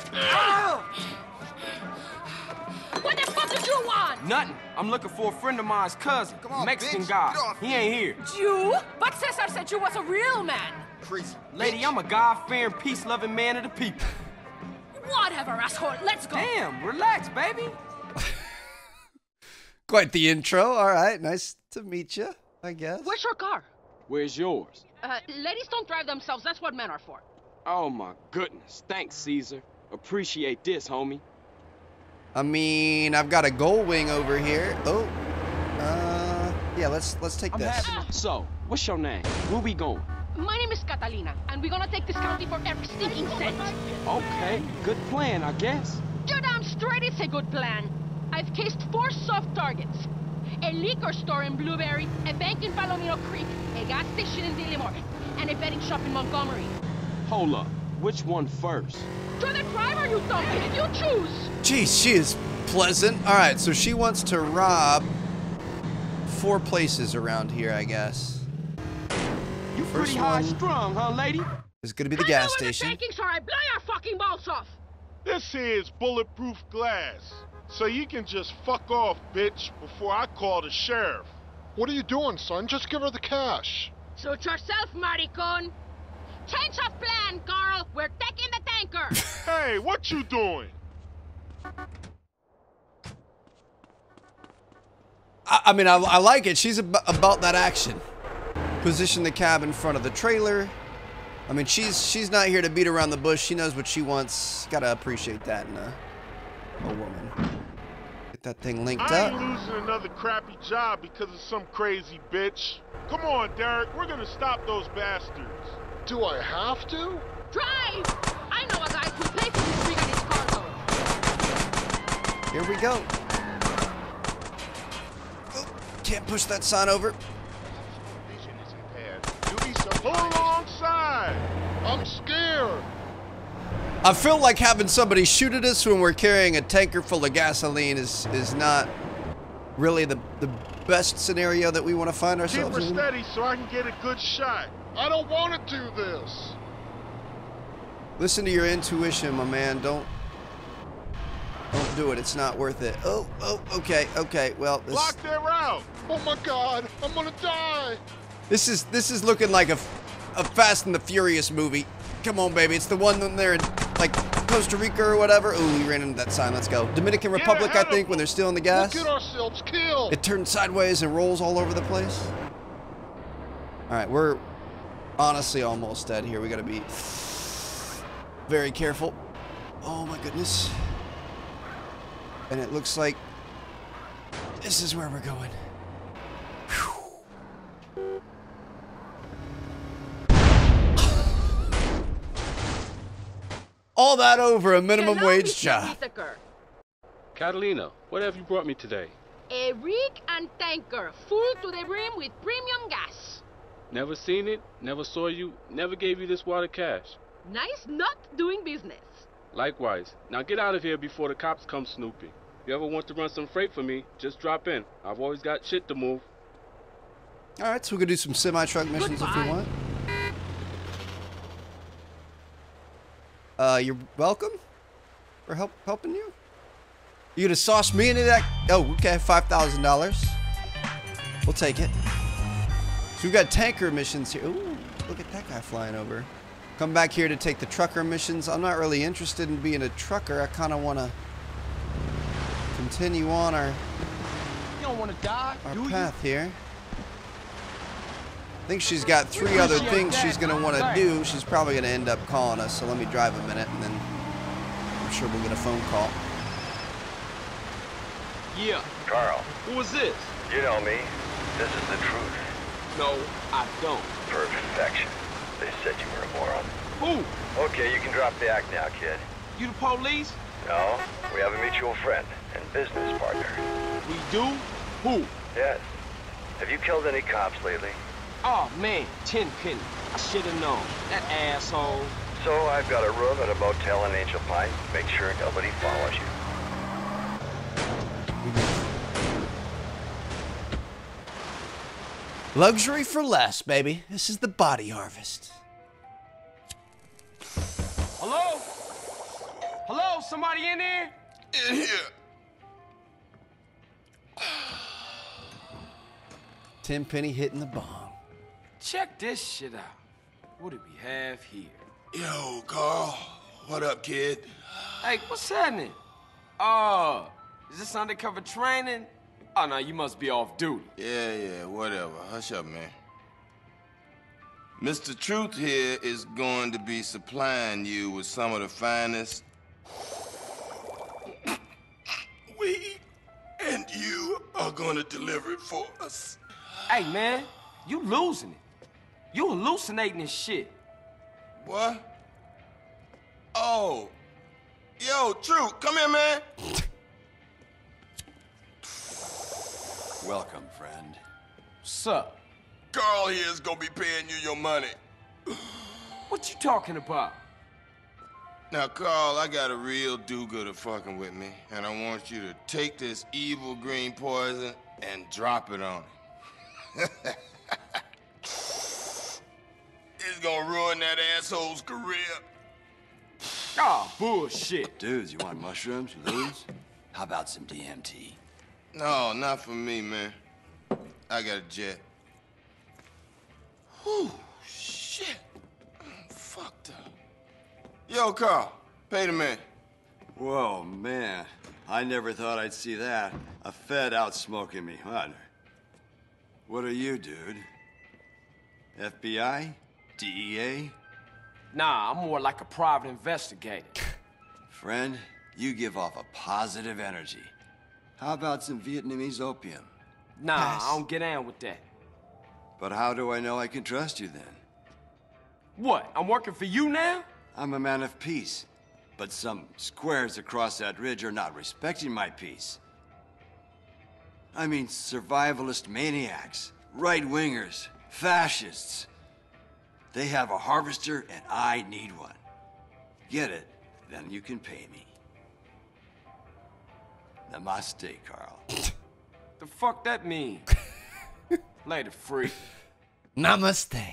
What the fuck did you want? Nothing. I'm looking for a friend of mine's cousin, on, Mexican bitch. guy. He ain't here. You? But Cesar said you was a real man. Crazy. Lady, I'm a God-fearing, peace-loving man of the people. Whatever, asshole. Let's go. Damn, relax, baby. Quite the intro. All right, nice to meet you. I guess. Where's your car? Where's yours? Uh, ladies don't drive themselves. That's what men are for. Oh my goodness. Thanks, Cesar. Appreciate this, homie. I mean, I've got a gold wing over here. Oh, uh, yeah. Let's let's take I'm this. So, what's your name? Where we going? My name is Catalina, and we're gonna take this county for every stinking cent. Okay, good plan, I guess. You're damn straight it's a good plan. I've cased four soft targets. A liquor store in Blueberry, a bank in Palomino Creek, a gas station in Dillimore, and a betting shop in Montgomery. Hold up. Which one first? To the driver, you donkey! You choose! Jeez, she is pleasant. All right, so she wants to rob four places around here, I guess. You First pretty high one strung, huh, lady? is gonna be the I gas know where station. the takings. I blow your fucking balls off! This here is bulletproof glass. So you can just fuck off, bitch, before I call the sheriff. What are you doing, son? Just give her the cash. Suit yourself, maricon! Change of plan, Carl! We're taking the tanker! Hey, what you doing? I, I mean, I, I like it. She's ab- about that action. Position the cab in front of the trailer. I mean, she's she's not here to beat around the bush. She knows what she wants. Gotta appreciate that in a, a woman. Get that thing linked I up. ain't losing another crappy job because of some crazy bitch. Come on, Derek, we're gonna stop those bastards. Do I have to? Drive! I know a guy who plays in this brigade is Here we go. Oh, can't push that sign over. Pull alongside! I'm scared! I feel like having somebody shoot at us when we're carrying a tanker full of gasoline is is not really the the best scenario that we want to find Keep ourselves her in. steady so I can get a good shot. I don't want to do this. Listen to your intuition, my man. Don't don't do it. It's not worth it. Oh, oh, okay, okay. Well, this, Block their route. Oh my god, I'm gonna die. this is this is looking like a, a Fast and the Furious movie. Come on, baby. It's the one when they're in like Costa Rica or whatever. Ooh, we ran into that sign. Let's go. Dominican Republic, I think, when they're still in the gas. We'll get ourselves killed. It turns sideways and rolls all over the place. All right, we're honestly almost dead here. We got to be very careful. Oh my goodness. And it looks like this is where we're going. All that over a minimum Hello, wage Mr. job. Whittaker. Catalina, what have you brought me today? A rig and tanker full to the brim with premium gas. Never seen it, never saw you, never gave you this water cash. Nice not doing business. Likewise. Now get out of here before the cops come snooping. If you ever want to run some freight for me, just drop in. I've always got shit to move. All right, so we can do some semi-truck missions if we want. Uh, you're welcome for help helping you. You gonna sauce me into that? Oh, okay, five thousand dollars. We'll take it. So we've got tanker missions here. Ooh, look at that guy flying over. Come back here to take the trucker missions. I'm not really interested in being a trucker. I kind of want to continue on our You don't want to die, our path here. I think she's got three other things she's gonna want to do. She's probably gonna end up calling us. So let me drive a minute, and then I'm sure we'll get a phone call. Yeah. Carl, Who is this? you know me. This is the truth. No, I don't. Perfection. They said you were a moron. Who? Okay, you can drop the act now, kid. You the police? No, we have a mutual friend and business partner. We do? Who? Yes. Have you killed any cops lately? Oh man, Tenpenny. I should have known. That asshole. So I've got a room at a motel in Angel Pine. Make sure nobody follows you. Luxury for less, baby. This is the body harvest. Hello? Hello? Somebody in there? In here. Tenpenny hitting the bomb. Check this shit out. What do we have here? Yo, Carl. What up, kid? Hey, what's happening? Oh, is this undercover training? Oh no, you must be off duty. Yeah, yeah, whatever. Hush up, man. Mr. Truth here is going to be supplying you with some of the finest weed, and you are going to deliver it for us. Hey man, you losing it. You hallucinating this shit. What? Oh. Yo, True, come here, man. Welcome, friend. What's up? Carl here is going to be paying you your money. What you talking about? Now, Carl, I got a real do-gooder fucking with me, and I want you to take this evil green poison and drop it on him. it's gonna ruin that asshole's career. Ah, bullshit. Dudes, you want mushrooms, you lose? How about some DMT? No, not for me, man. I got a jet. Whew, shit. I'm fucked up. Yo, Carl, pay the man. Whoa, man. I never thought I'd see that. A Fed out smoking me. What? What are you, dude? FBI? DEA? Nah, I'm more like a private investigator. Friend, you give off a positive energy. How about some Vietnamese opium? Nah, I don't get down with that. But how do I know I can trust you then? What? I'm working for you now? I'm a man of peace. But some squares across that ridge are not respecting my peace. I mean, survivalist maniacs, right wingers, fascists. They have a harvester, and I need one. Get it, then you can pay me. Namaste, Carl. The fuck that mean? Later, freak. Namaste.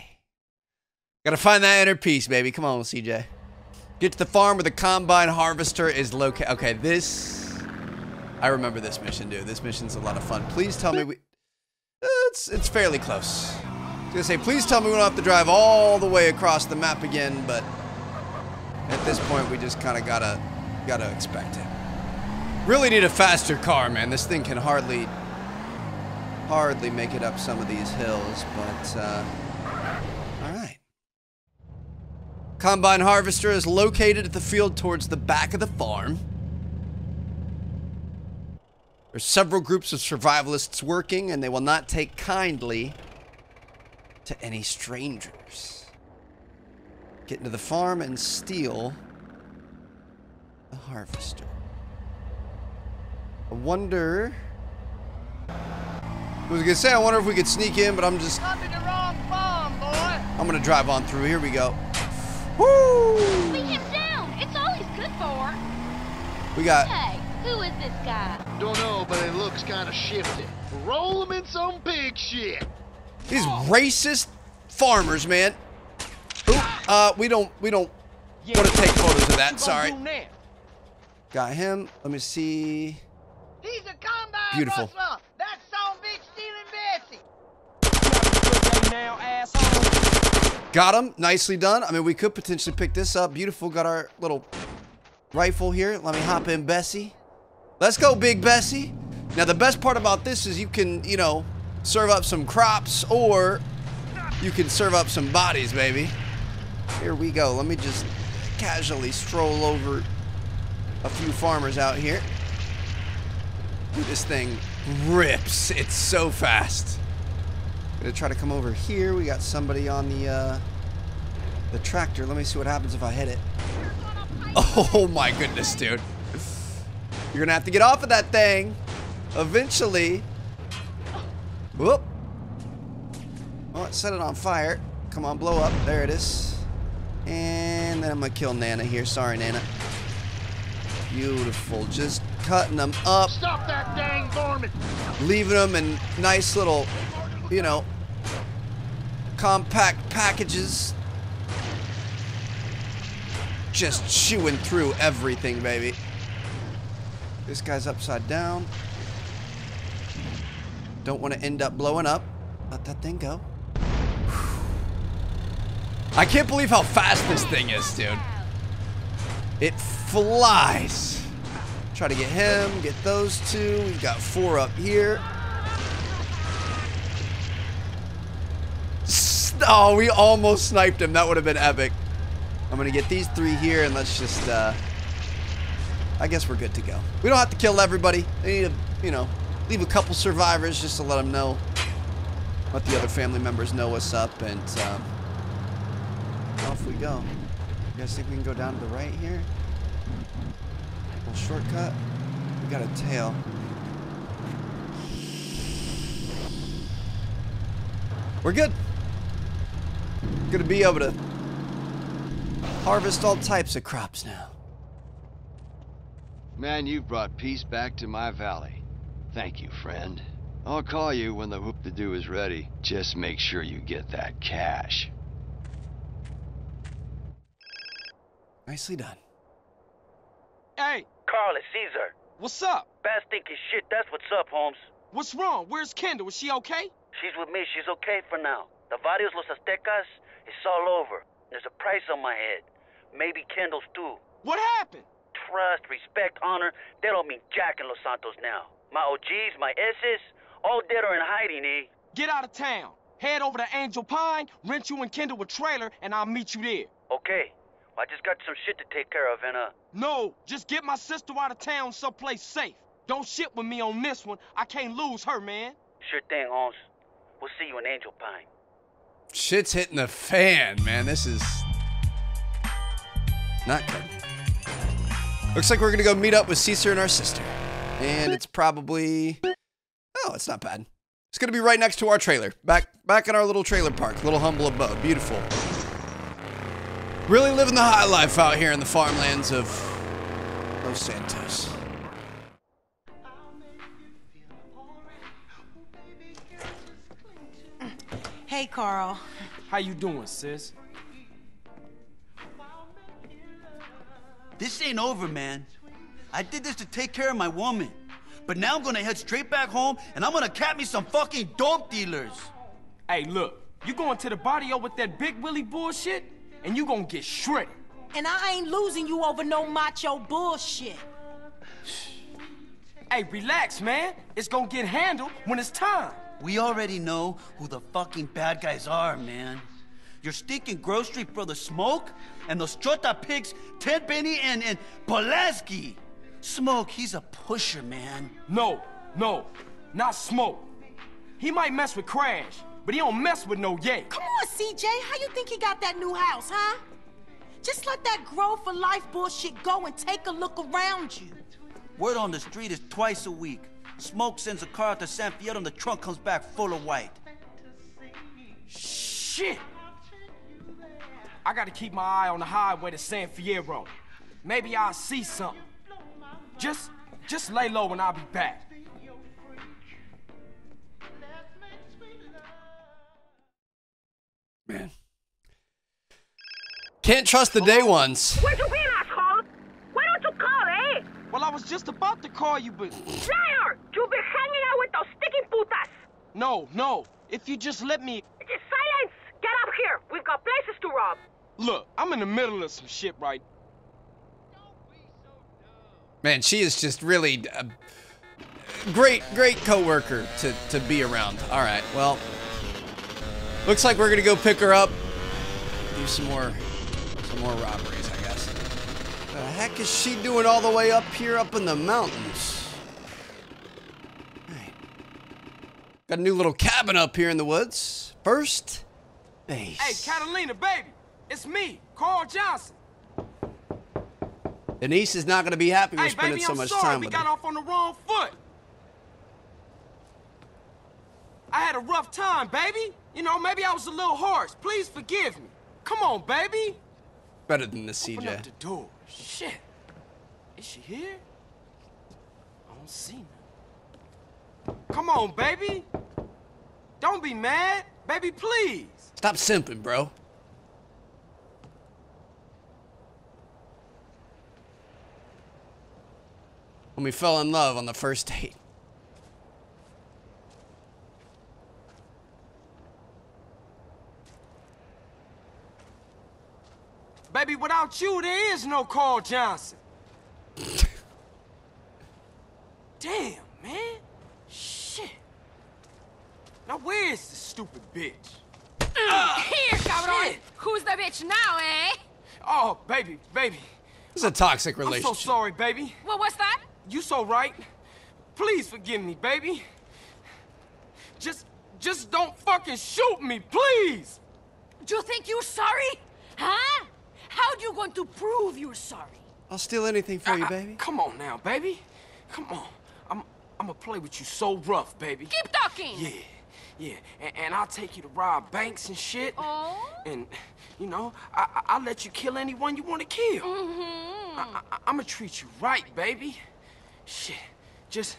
Gotta find that inner peace, baby. Come on, CJ. Get to the farm where the combine harvester is located. Okay, this. I remember this mission, dude. This mission's a lot of fun. Please tell me we. Uh, It's it's fairly close. Gonna say, please tell me we don't have to drive all the way across the map again, but at this point, we just kind of gotta gotta expect it. Really need a faster car, man. This thing can hardly hardly make it up some of these hills, but uh, all right. Combine harvester is located at the field towards the back of the farm. There's several groups of survivalists working, and they will not take kindly to any strangers. Get into the farm and steal the harvester. I wonder. I was gonna say, I wonder if we could sneak in, but I'm just. I'm in the wrong farm, boy. I'm gonna drive on through. Here we go. Woo! Leave him down. It's all he's good for. We got. Hey, who is this guy? Don't know, but it looks kind of shifty. Roll him in some big shit. These racist farmers, man. Oop, uh, we don't, we don't want to take photos of that. Sorry. Got him. Let me see. He's a combine Beautiful. rustler. That son bitch stealing Bessie. Got him. Nicely done. I mean, we could potentially pick this up. Beautiful. Got our little rifle here. Let me hop in, Bessie. Let's go, Big Bessie. Now, the best part about this is you can, you know, serve up some crops or you can serve up some bodies, baby. Here we go. Let me just casually stroll over a few farmers out here. Dude, this thing rips. It's so fast. Gonna try to come over here. We got somebody on the uh, the tractor. Let me see what happens if I hit it. Oh my goodness, dude. You're gonna have to get off of that thing. Eventually. Whoop. It set it on fire. Come on, blow up. There it is. And then I'm gonna kill Nana here. Sorry, Nana. Beautiful. Just cutting them up. Stop that dang varmint. leaving them in nice little, you know, compact packages. Just chewing through everything, baby. This guy's upside down. Don't want to end up blowing up. Let that thing go. I can't believe how fast this thing is, dude. It flies. Try to get him, get those two. We've got four up here. Oh, we almost sniped him. That would have been epic. I'm going to get these three here, and let's just, uh, I guess we're good to go. We don't have to kill everybody. They need to, you know, leave a couple survivors just to let them know. Let the other family members know what's up, and um, off we go. You guys think we can go down to the right here? Little shortcut. We got a tail. We're good. Gonna be able to harvest all types of crops now. Man, you've brought peace back to my valley. Thank you, friend. I'll call you when the whoop-de-doo is ready. Just make sure you get that cash. Nicely done. Hey, Carl, it's Cesar. what's up? Bad thinking shit, that's what's up, Holmes. What's wrong? Where's Kendl? Is she okay? She's with me, she's okay for now. The Varios Los Aztecas, it's all over. There's a price on my head. Maybe Kendl's too. What happened? Trust, respect, honor, they don't mean jack in Los Santos now. My OGs, my S's, all dead or in hiding, eh? Get out of town. Head over to Angel Pine, rent you and Kendl a trailer, and I'll meet you there. Okay. Well, I just got some shit to take care of, and uh, No, just get my sister out of town someplace safe. Don't shit with me on this one. I can't lose her, man. sure thing, Holmes. We'll see you in Angel Pine. Shit's hitting the fan, man. This is not good. Looks like we're gonna go meet up with Cesar and our sister. And it's probably Oh, it's not bad. It's gonna be right next to our trailer. Back back in our little trailer park, little humble abode. Beautiful. Really living the high life out here in the farmlands of Los Santos. Hey, Carl. How you doing, sis? This ain't over, man. I did this to take care of my woman. But now I'm gonna head straight back home and I'm gonna cap me some fucking dope dealers. Hey, look, you going to the barrio with that big Willie bullshit, and you gonna get shredded. And I ain't losing you over no macho bullshit. Hey, relax, man. It's gonna get handled when it's time. We already know who the fucking bad guys are, man. Your stinking grocery brother Smoke and those Chota pigs, Tenpenny and, and Pulaski. Smoke, he's a pusher, man. No, no, not Smoke. He might mess with Crash, but he don't mess with no Ye. Come on, CJ. How you think he got that new house, huh? Just let that grow for life bullshit go and take a look around you. Word on the street is twice a week. Smoke sends a car out to San Fierro and the trunk comes back full of white. Shit! I gotta keep my eye on the highway to San Fierro. Maybe I'll see something. Just, just lay low and I'll be back. Man. Can't trust the day ones. Where'd you been, asshole? Why don't you call, eh? Well, I was just about to call you, but... Liar! You've been hanging out with those sticky putas! No, no. If you just let me... Just silence! Get up here! We've got places to rob! Look, I'm in the middle of some shit right... Man, she is just really a uh, great, great coworker to, to be around. All right, well, looks like we're gonna go pick her up, do some more, some more robberies, I guess. What The heck is she doing all the way up here, up in the mountains? Got a new little cabin up here in the woods. First base. Hey, Catalina, baby! It's me, Carl Johnson. Denise is not going to be happy we're hey, spending baby, so I'm much sorry. time we with got her. off on the wrong foot. I had a rough time, baby. You know, maybe I was a little harsh. Please forgive me. Come on, baby. Better than Open CJ. up the door. Shit. Is she here? I don't see her. Come on, baby. Don't be mad. Baby, please. Stop simping, bro. When we fell in love on the first date. Baby, without you, there is no Carl Johnson. Damn, man. Shit. Now where's the stupid bitch? Here, cabrón! Who's the bitch now, eh? Oh, baby, baby. This is a toxic relationship. I'm so sorry, baby. What was that? You so right. Please forgive me, baby. Just, just don't fucking shoot me, please. Do you think you're sorry? Huh? How are you going to prove you're sorry? I'll steal anything for you, baby. Come on now, baby. Come on. I'm, I'm gonna play with you so rough, baby. Keep talking. Yeah, yeah. And, and I'll take you to rob banks and shit. Oh? And, you know, I, I, I'll let you kill anyone you want to kill. Mm-hmm. I, I, I'm gonna treat you right, baby. Shit. Just,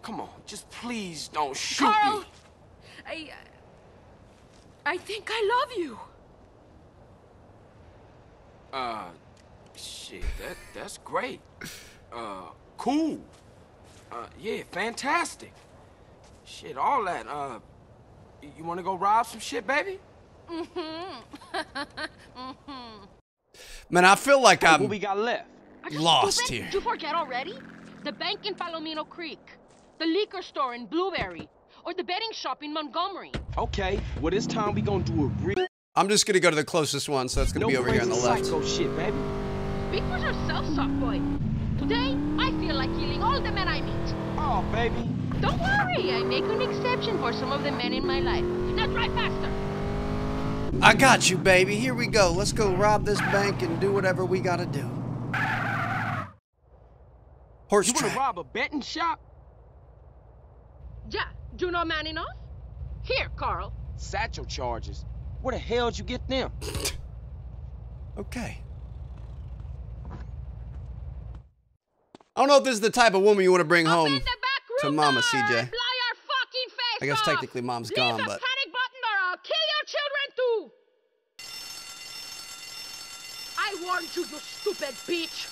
come on. Just please don't shoot Carl, me. I... I think I love you. Uh, shit, that that's great. Uh, cool. Uh, yeah, fantastic. Shit, all that. Uh, you want to go rob some shit, baby? Mm-hmm. mm-hmm. Man, I feel like I'm what we got left? Are you lost stupid? here. Did you forget already? The bank in Palomino Creek, the liquor store in Blueberry, or the betting shop in Montgomery. Okay, well this time we gonna do a real. I'm just gonna go to the closest one, so that's gonna no be over here on the crazy left. Psycho shit, baby. Speak for yourself, soft boy. Today, I feel like killing all the men I meet. Oh, baby. Don't worry, I make an exception for some of the men in my life. Now drive faster. I got you, baby. Here we go. Let's go rob this bank and do whatever we gotta do. Horse you wanna rob a betting shop? Yeah, do you know man enough? Here, Carl. Satchel charges. Where the hell'd you get them? Okay. I don't know if this is the type of woman you want to bring home to Mama, CJ. I guess technically Mom's gone, but Panic button or I'll kill your children too! I warned you, you stupid bitch!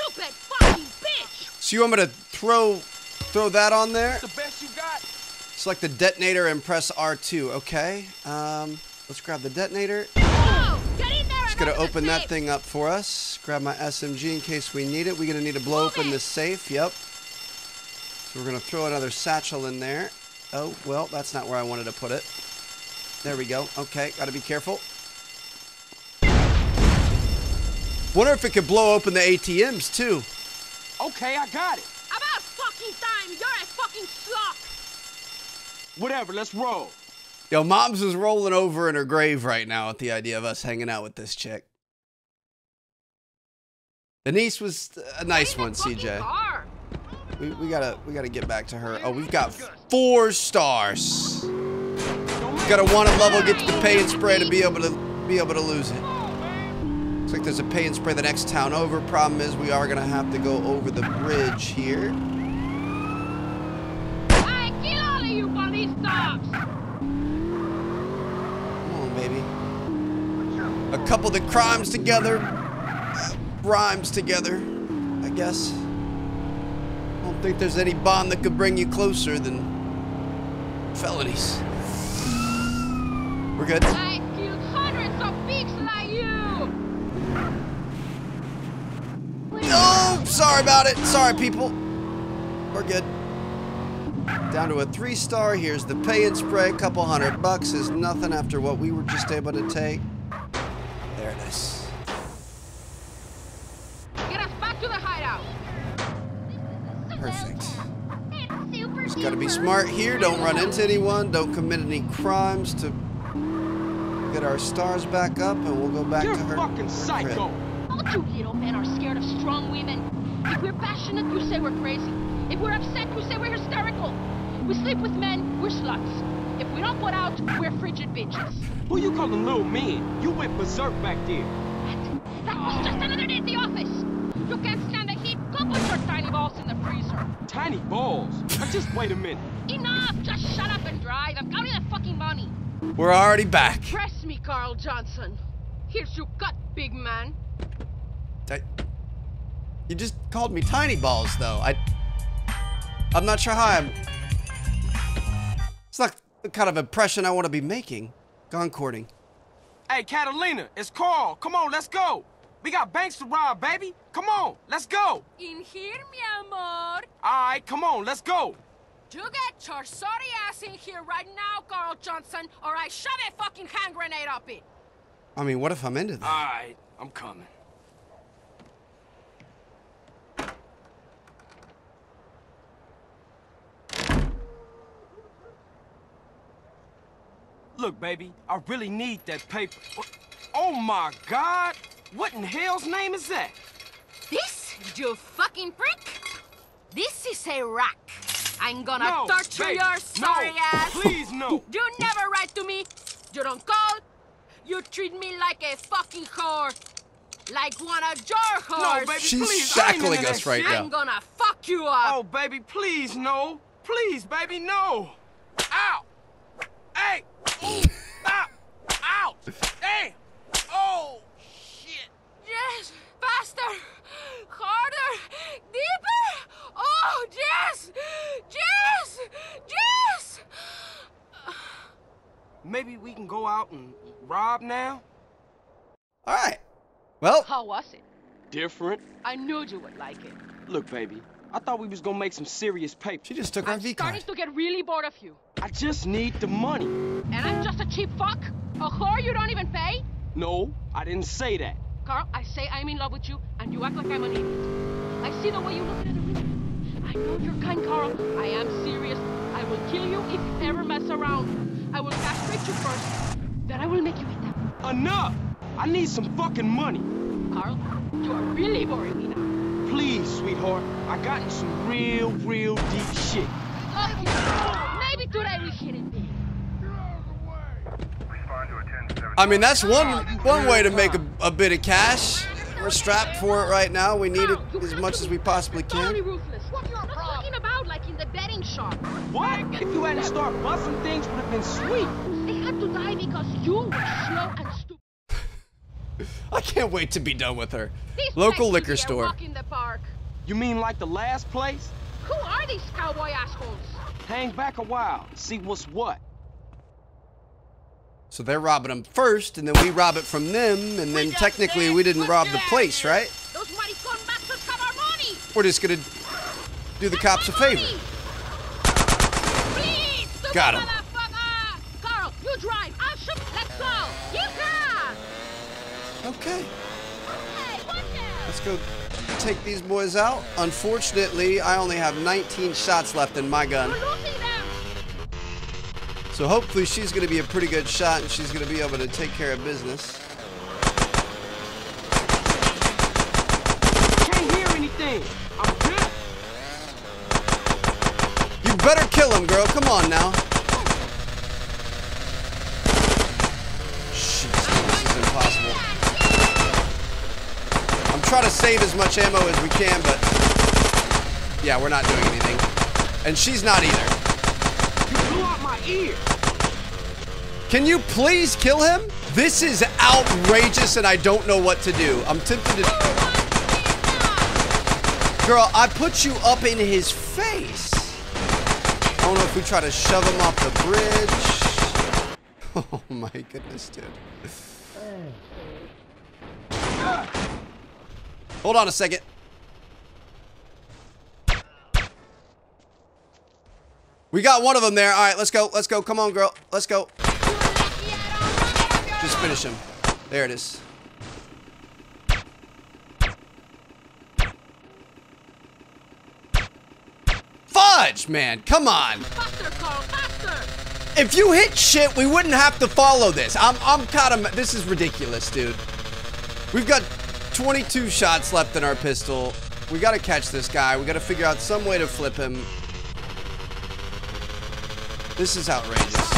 Stupid fucking bitch! so you want me to throw throw that on there? The best you got? Select the detonator and press R2. Okay. Um, let's grab the detonator. Just gonna open that thing up for us. Grab my SMG in case we need it. We're gonna need to blow open this safe. Yep. So we're gonna throw another satchel in there. Oh, well, that's not where I wanted to put it. There we go. Okay, gotta be careful. Wonder if it could blow open the ATMs too. Okay, I got it. About fucking time! You're a fucking slop! Whatever, let's roll. Yo, Moms is rolling over in her grave right now at the idea of us hanging out with this chick. Denise was a nice one, CJ. We, we gotta we gotta get back to her. Oh, we've got four stars. gotta a wanted level, get to the pay and spray to be able to be able to lose it. Looks like there's a pay and spray the next town over. Problem is we are gonna have to go over the bridge here. I kill all of you police dogs! Come on, baby. A couple that crimes together, rhymes together, I guess. I don't think there's any bond that could bring you closer than felonies. We're good. I killed hundreds of pigs like you! Oh, sorry about it. Sorry, people. We're good. Down to a three star. Here's the pay and spray. A Couple hundred bucks is nothing after what we were just able to take. There it is. Get us back to the hideout! Perfect. Just gotta be smart here. Don't run into anyone. Don't commit any crimes to get our stars back up, and we'll go back You're to her. fucking her psycho. crib. All you little men are scared of strong women. If we're passionate, you say we're crazy. If we're upset, you say we're hysterical. We sleep with men, we're sluts. If we don't put out, we're frigid bitches. Who you calling little men? You went berserk back there. That was just another day at the office. You can't stand the heat. Go put your tiny balls in the freezer. Tiny balls. Now just wait a minute. Enough! Just shut up and drive. I'm counting the fucking money. We're already back. Press me, Carl Johnson. Here's your cut, big man. I- you just called me tiny balls, though. I, I'm not sure how I'm. It's not the kind of impression I want to be making. Gone courting. Hey, Catalina, it's Carl. Come on, let's go. We got banks to rob, baby. Come on, let's go. In here, mi amor. All right, come on, let's go. You get your sorry ass in here right now, Carl Johnson, or I shove a fucking hand grenade up it. I mean, what if I'm into All that? right, I'm coming. Look, baby, I really need that paper. Oh my God! What in hell's name is that? This, you fucking prick? This is a rack. I'm gonna No, torture babe, your sorry no, ass. please, no. You never write to me. You don't call. You treat me like a fucking whore. Like one of your whores. No, baby, She's please, shackling us right shit. now. I'm gonna fuck you up. Oh, baby, please, no. Please, baby, no. Ow! Hey! Ooh! Ow! Ow! Damn! Oh! Shit! Yes, faster, harder, deeper. Oh, yes, yes, yes. Maybe we can go out and rob now? All right. Well, How was it? Different. I knew you would like it. Look, baby, I thought we was gonna make some serious paper. she just took our I'm V starting to get really bored of you. I just need the money. And I'm just a cheap fuck? A whore you don't even pay? No, I didn't say that. Carl, I say I'm in love with you, and you act like I'm an idiot. I see the way you look at the window. I know you're kind, Carl. I am serious. I will kill you if you ever mess around. I will castrate you first, then I will make you eat them. Enough! I need some fucking money. Carl, you are really boring me now. Please, sweetheart. I got in some real, real deep shit. Maybe today we hit it big. I mean, that's one one way to make a, a bit of cash. We're strapped for it right now. We need it as much as we possibly can. ruthless. What you talking about like in the betting shop? What? If you hadn't started busting things, would have been sweet. They had to die because you were slow and stupid. I can't wait to be done with her. This Local liquor could be a store. walk the park. You mean like the last place? Who are these cowboy assholes? Hang back a while, see what's what. So they're robbing them first, and then we rob it from them, and then technically we didn't rob the place, right? Those maricon bastards have our money. We're just gonna do the cops a favor. Please, Got him. Okay. Let's go take these boys out. Unfortunately, I only have 19 shots left in my gun. So hopefully she's going to be a pretty good shot and she's going to be able to take care of business. Can't hear anything. I'm good. You better kill him, girl. Come on now. Shit, this is impossible. Trying to save as much ammo as we can, but yeah, we're not doing anything. And she's not either. You blew out my ear. Can you please kill him? This is outrageous and I don't know what to do. I'm tempted to... Girl, I put you up in his face. I don't know if we try to shove him off the bridge. Oh my goodness, dude. Hold on a second. We got one of them there. All right, let's go. Let's go. Come on, girl. Let's go. Just finish him. There it is. Fudge, man. Come on. If you hit shit, we wouldn't have to follow this. I'm, I'm kind of, this is ridiculous, dude. We've got 22 shots left in our pistol. We got to catch this guy. We got to figure out some way to flip him. This is outrageous.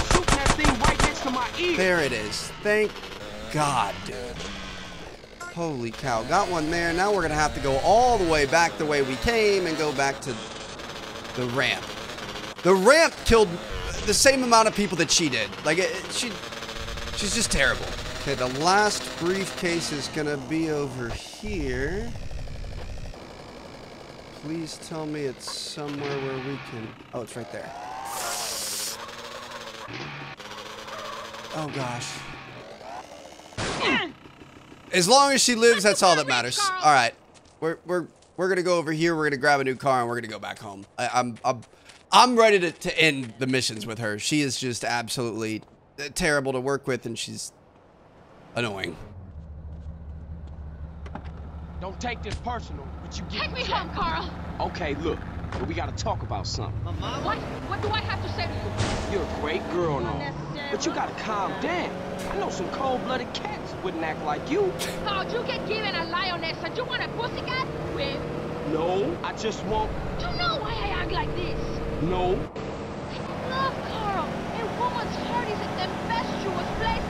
There it is. Thank God, dude. Holy cow. Got one there. Now we're going to have to go all the way back the way we came and go back to the ramp. The ramp killed the same amount of people that she did. Like, it, she, she's just terrible. Okay, the last briefcase is to be over here. Please tell me it's somewhere where we can... Oh, it's right there. Oh, gosh. As long as she lives, that's all that matters. All right, we're we're we're gonna go over here. We're gonna grab a new car and we're gonna go back home. I, I'm I'm I'm ready to, to end the missions with her. She is just absolutely uh, terrible to work with, and she's annoying. Don't take this personal, but you get Take me home, Carl. Okay, look, but we gotta talk about something. What? What do I have to say to you? You're a great girl and all, but you gotta calm down. I know some cold-blooded cats wouldn't act like you. How'd you get given a lioness and you want a pussycat? With? No, I just want. You know why I act like this. No. Love, Carl. A woman's heart is a tempestuous place,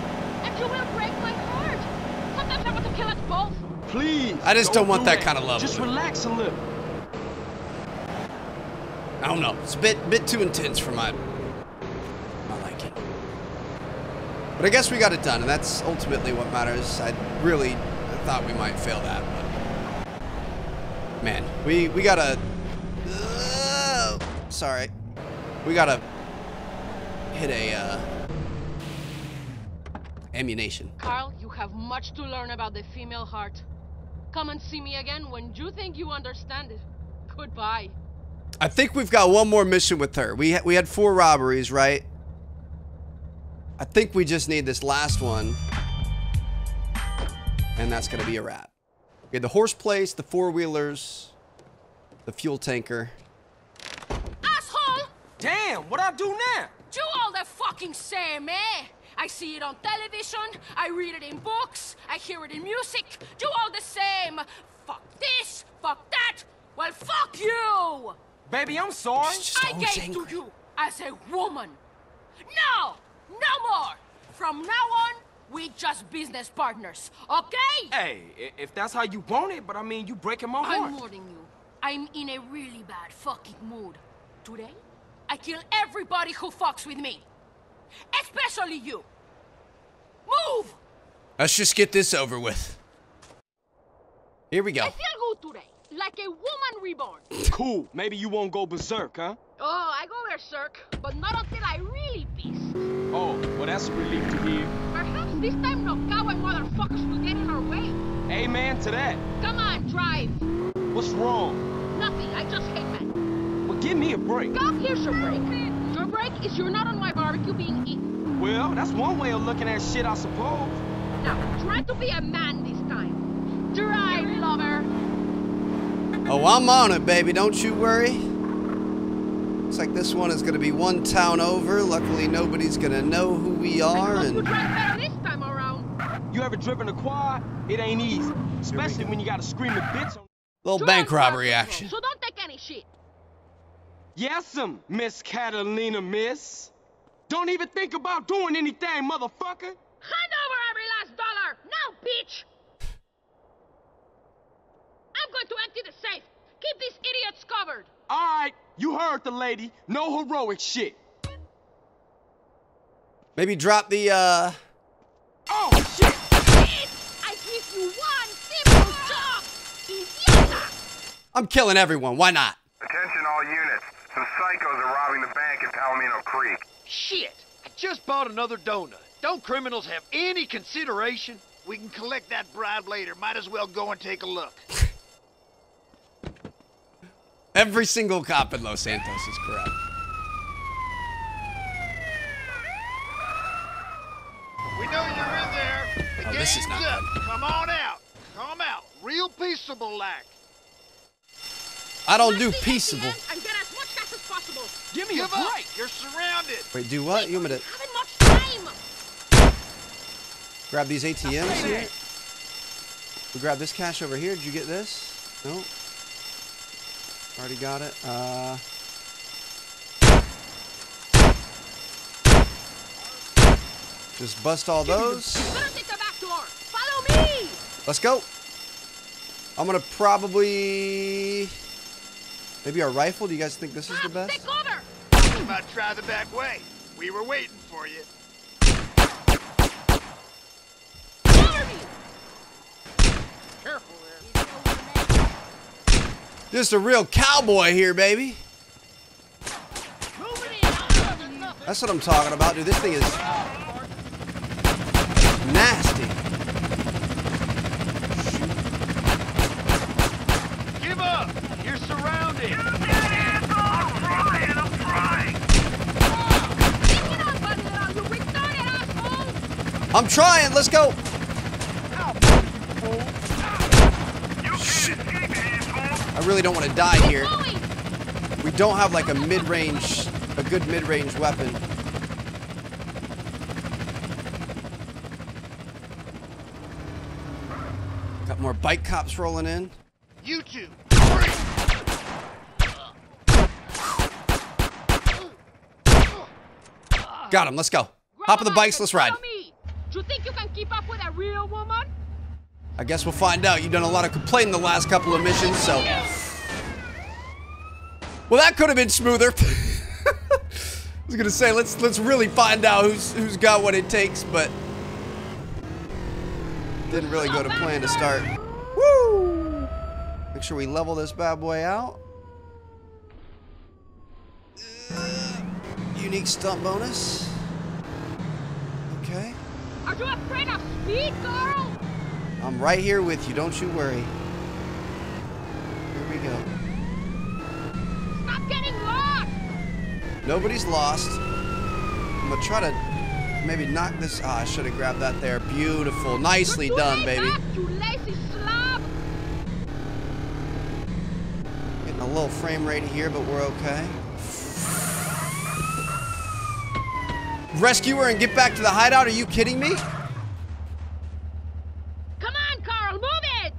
and you will break my heart. Sometimes I want to kill us both. Please. I just don't want do that kind of love. Just relax a little. I don't know. It's a bit bit too intense for my my liking. But I guess we got it done, and that's ultimately what matters. I really thought we might fail that, but man, we we gotta. Uh, sorry, we gotta hit a uh, ammunition. Carl, you have much to learn about the female heart. Come and see me again when you think you understand it. Goodbye. I think we've got one more mission with her. We ha we had four robberies, right? I think we just need this last one. And that's going to be a wrap. Okay, the horse place, the four-wheelers, the fuel tanker. Asshole! Damn, what I do now? Do all the fucking same, eh? I see it on television, I read it in books, I hear it in music. Do all the same. Fuck this, fuck that. Well, fuck you! Baby, I'm sorry. I gave to you as a woman. No! No more! From now on, we just business partners, okay? Hey, if that's how you want it, but I mean, you breaking my heart. I'm warning you. I'm in a really bad fucking mood. Today, I kill everybody who fucks with me. Especially you. Move! Let's just get this over with. Here we go. I feel good today. Like a woman reborn. Cool. Maybe you won't go berserk, huh? Oh, I go berserk, but not until I really piss. Oh, well, that's a relief to hear. Perhaps this time no cowboy motherfuckers will get in our way. Amen to that. Come on, drive. What's wrong? Nothing, I just hate men. Well, give me a break. God, here's your break. Your break is you're not on my barbecue being eaten. Well, that's one way of looking at shit, I suppose. Now, try to be a man this time. Drive, lover. Oh, I'm on it, baby. Don't you worry. Looks like this one is going to be one town over. Luckily, nobody's going to know who we are. You And drive better this time around. You ever driven a quad? It ain't easy. Especially when you got a screaming bitch on. little bank robbery action. So don't take any shit. Yes'm, Miss Catalina, miss. Don't even think about doing anything, motherfucker. Hand over every last dollar. Now, bitch. I'm going to empty the safe. Keep these idiots covered. All right, you heard the lady. No heroic shit. maybe drop the, uh... Oh, shit! I give you one simple job. Idiota. I'm killing everyone. Why not? Attention all units. Some psychos are robbing the bank in Palomino Creek. Shit! I just bought another donut. Don't criminals have any consideration? We can collect that bribe later. Might as well go and take a look. Every single cop in Los Santos is corrupt. We know you're in there. The Oh, this is not up. Come on out. Come out. Real peaceable like. I don't do peaceable. And get as much cash as possible. Give me Give a up. break. You're surrounded. Wait, do what? You want me to Haven't much time. grab these ATMs here? We grab this cash over here. Did you get this? No. Already got it. Uh... Just bust all those. Gonna take the back door. Follow me. Let's go. I'm gonna probably maybe our rifle. Do you guys think this is the best? Take cover. You might try the back way. We were waiting for you. Cover me. Careful there. Just a real cowboy here, baby. That's what I'm talking about, dude. This thing is nasty. Give up. You're surrounded. I'm trying, I'm trying. Take it up, buddy. little, You retarded asshole. I'm trying. Let's go. You can't escape, asshole. I really don't want to die here. We don't have like a mid-range, a good mid-range weapon. Got more bike cops rolling in. You two. Got him. Let's go. Hop on the bikes. Let's ride. You think you can keep up with a real woman? I guess we'll find out. You've done a lot of complaining the last couple of missions, so. Well, that could have been smoother. I was gonna say let's let's really find out who's who's got what it takes, but didn't really go to plan to start. Woo! Make sure we level this bad boy out. Uh, unique stunt bonus. Are you afraid of speed, girl? I'm right here with you. Don't you worry. Here we go. Stop getting lost. Nobody's lost. I'm gonna try to maybe knock this. Ah, I should have grabbed that there. Beautiful. Nicely done, baby. back, You lazy slob. Getting a little frame rate here, but we're okay. Rescue her and get back to the hideout? Are you kidding me? Come on, Carl, move it!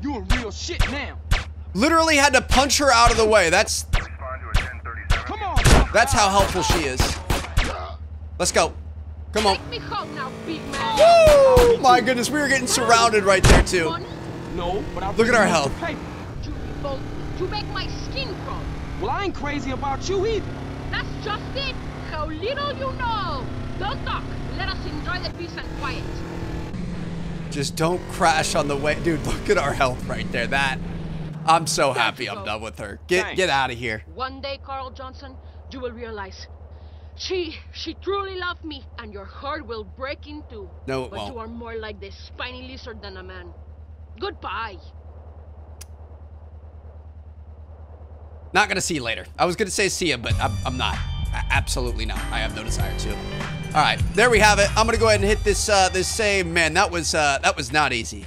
You a real shit now. Literally had to punch her out of the way. That's Come on. that's how helpful she is. Let's go. Come on. Take me home now, big man. Woo! My goodness, we were getting surrounded right there too. No, but I'll Look at our health. To be bold, to make my skin crawl. Well, I ain't crazy about you either. That's just it. How little you know. Don't talk. Let us enjoy the peace and quiet. Just don't crash on the way. Dude, look at our health right there. That I'm so happy I'm done with her. Get get out of here. One day, Carl Johnson, you will realize she she truly loved me, and your heart will break in two. No, it but won't. you are more like the spiny lizard than a man. Goodbye. Not gonna see you later. I was gonna say see ya, but I'm, I'm not. A- absolutely not. I have no desire to. All right, there we have it. I'm gonna go ahead and hit this uh, this save. Man, that was uh, that was not easy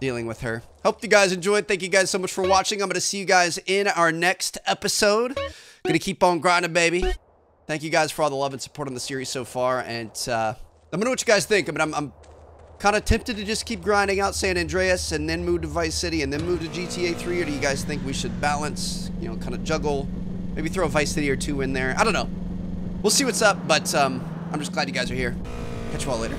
dealing with her. Hope you guys enjoyed. Thank you guys so much for watching. I'm gonna see you guys in our next episode. Gonna keep on grinding, baby. Thank you guys for all the love and support on the series so far, and uh, let me know what you guys think. I mean, I'm, I'm kind of tempted to just keep grinding out San Andreas and then move to Vice City and then move to GTA 3, or do you guys think we should balance, you know, kind of juggle, maybe throw a Vice City or two in there? I don't know. We'll see what's up, but um, I'm just glad you guys are here. Catch you all later.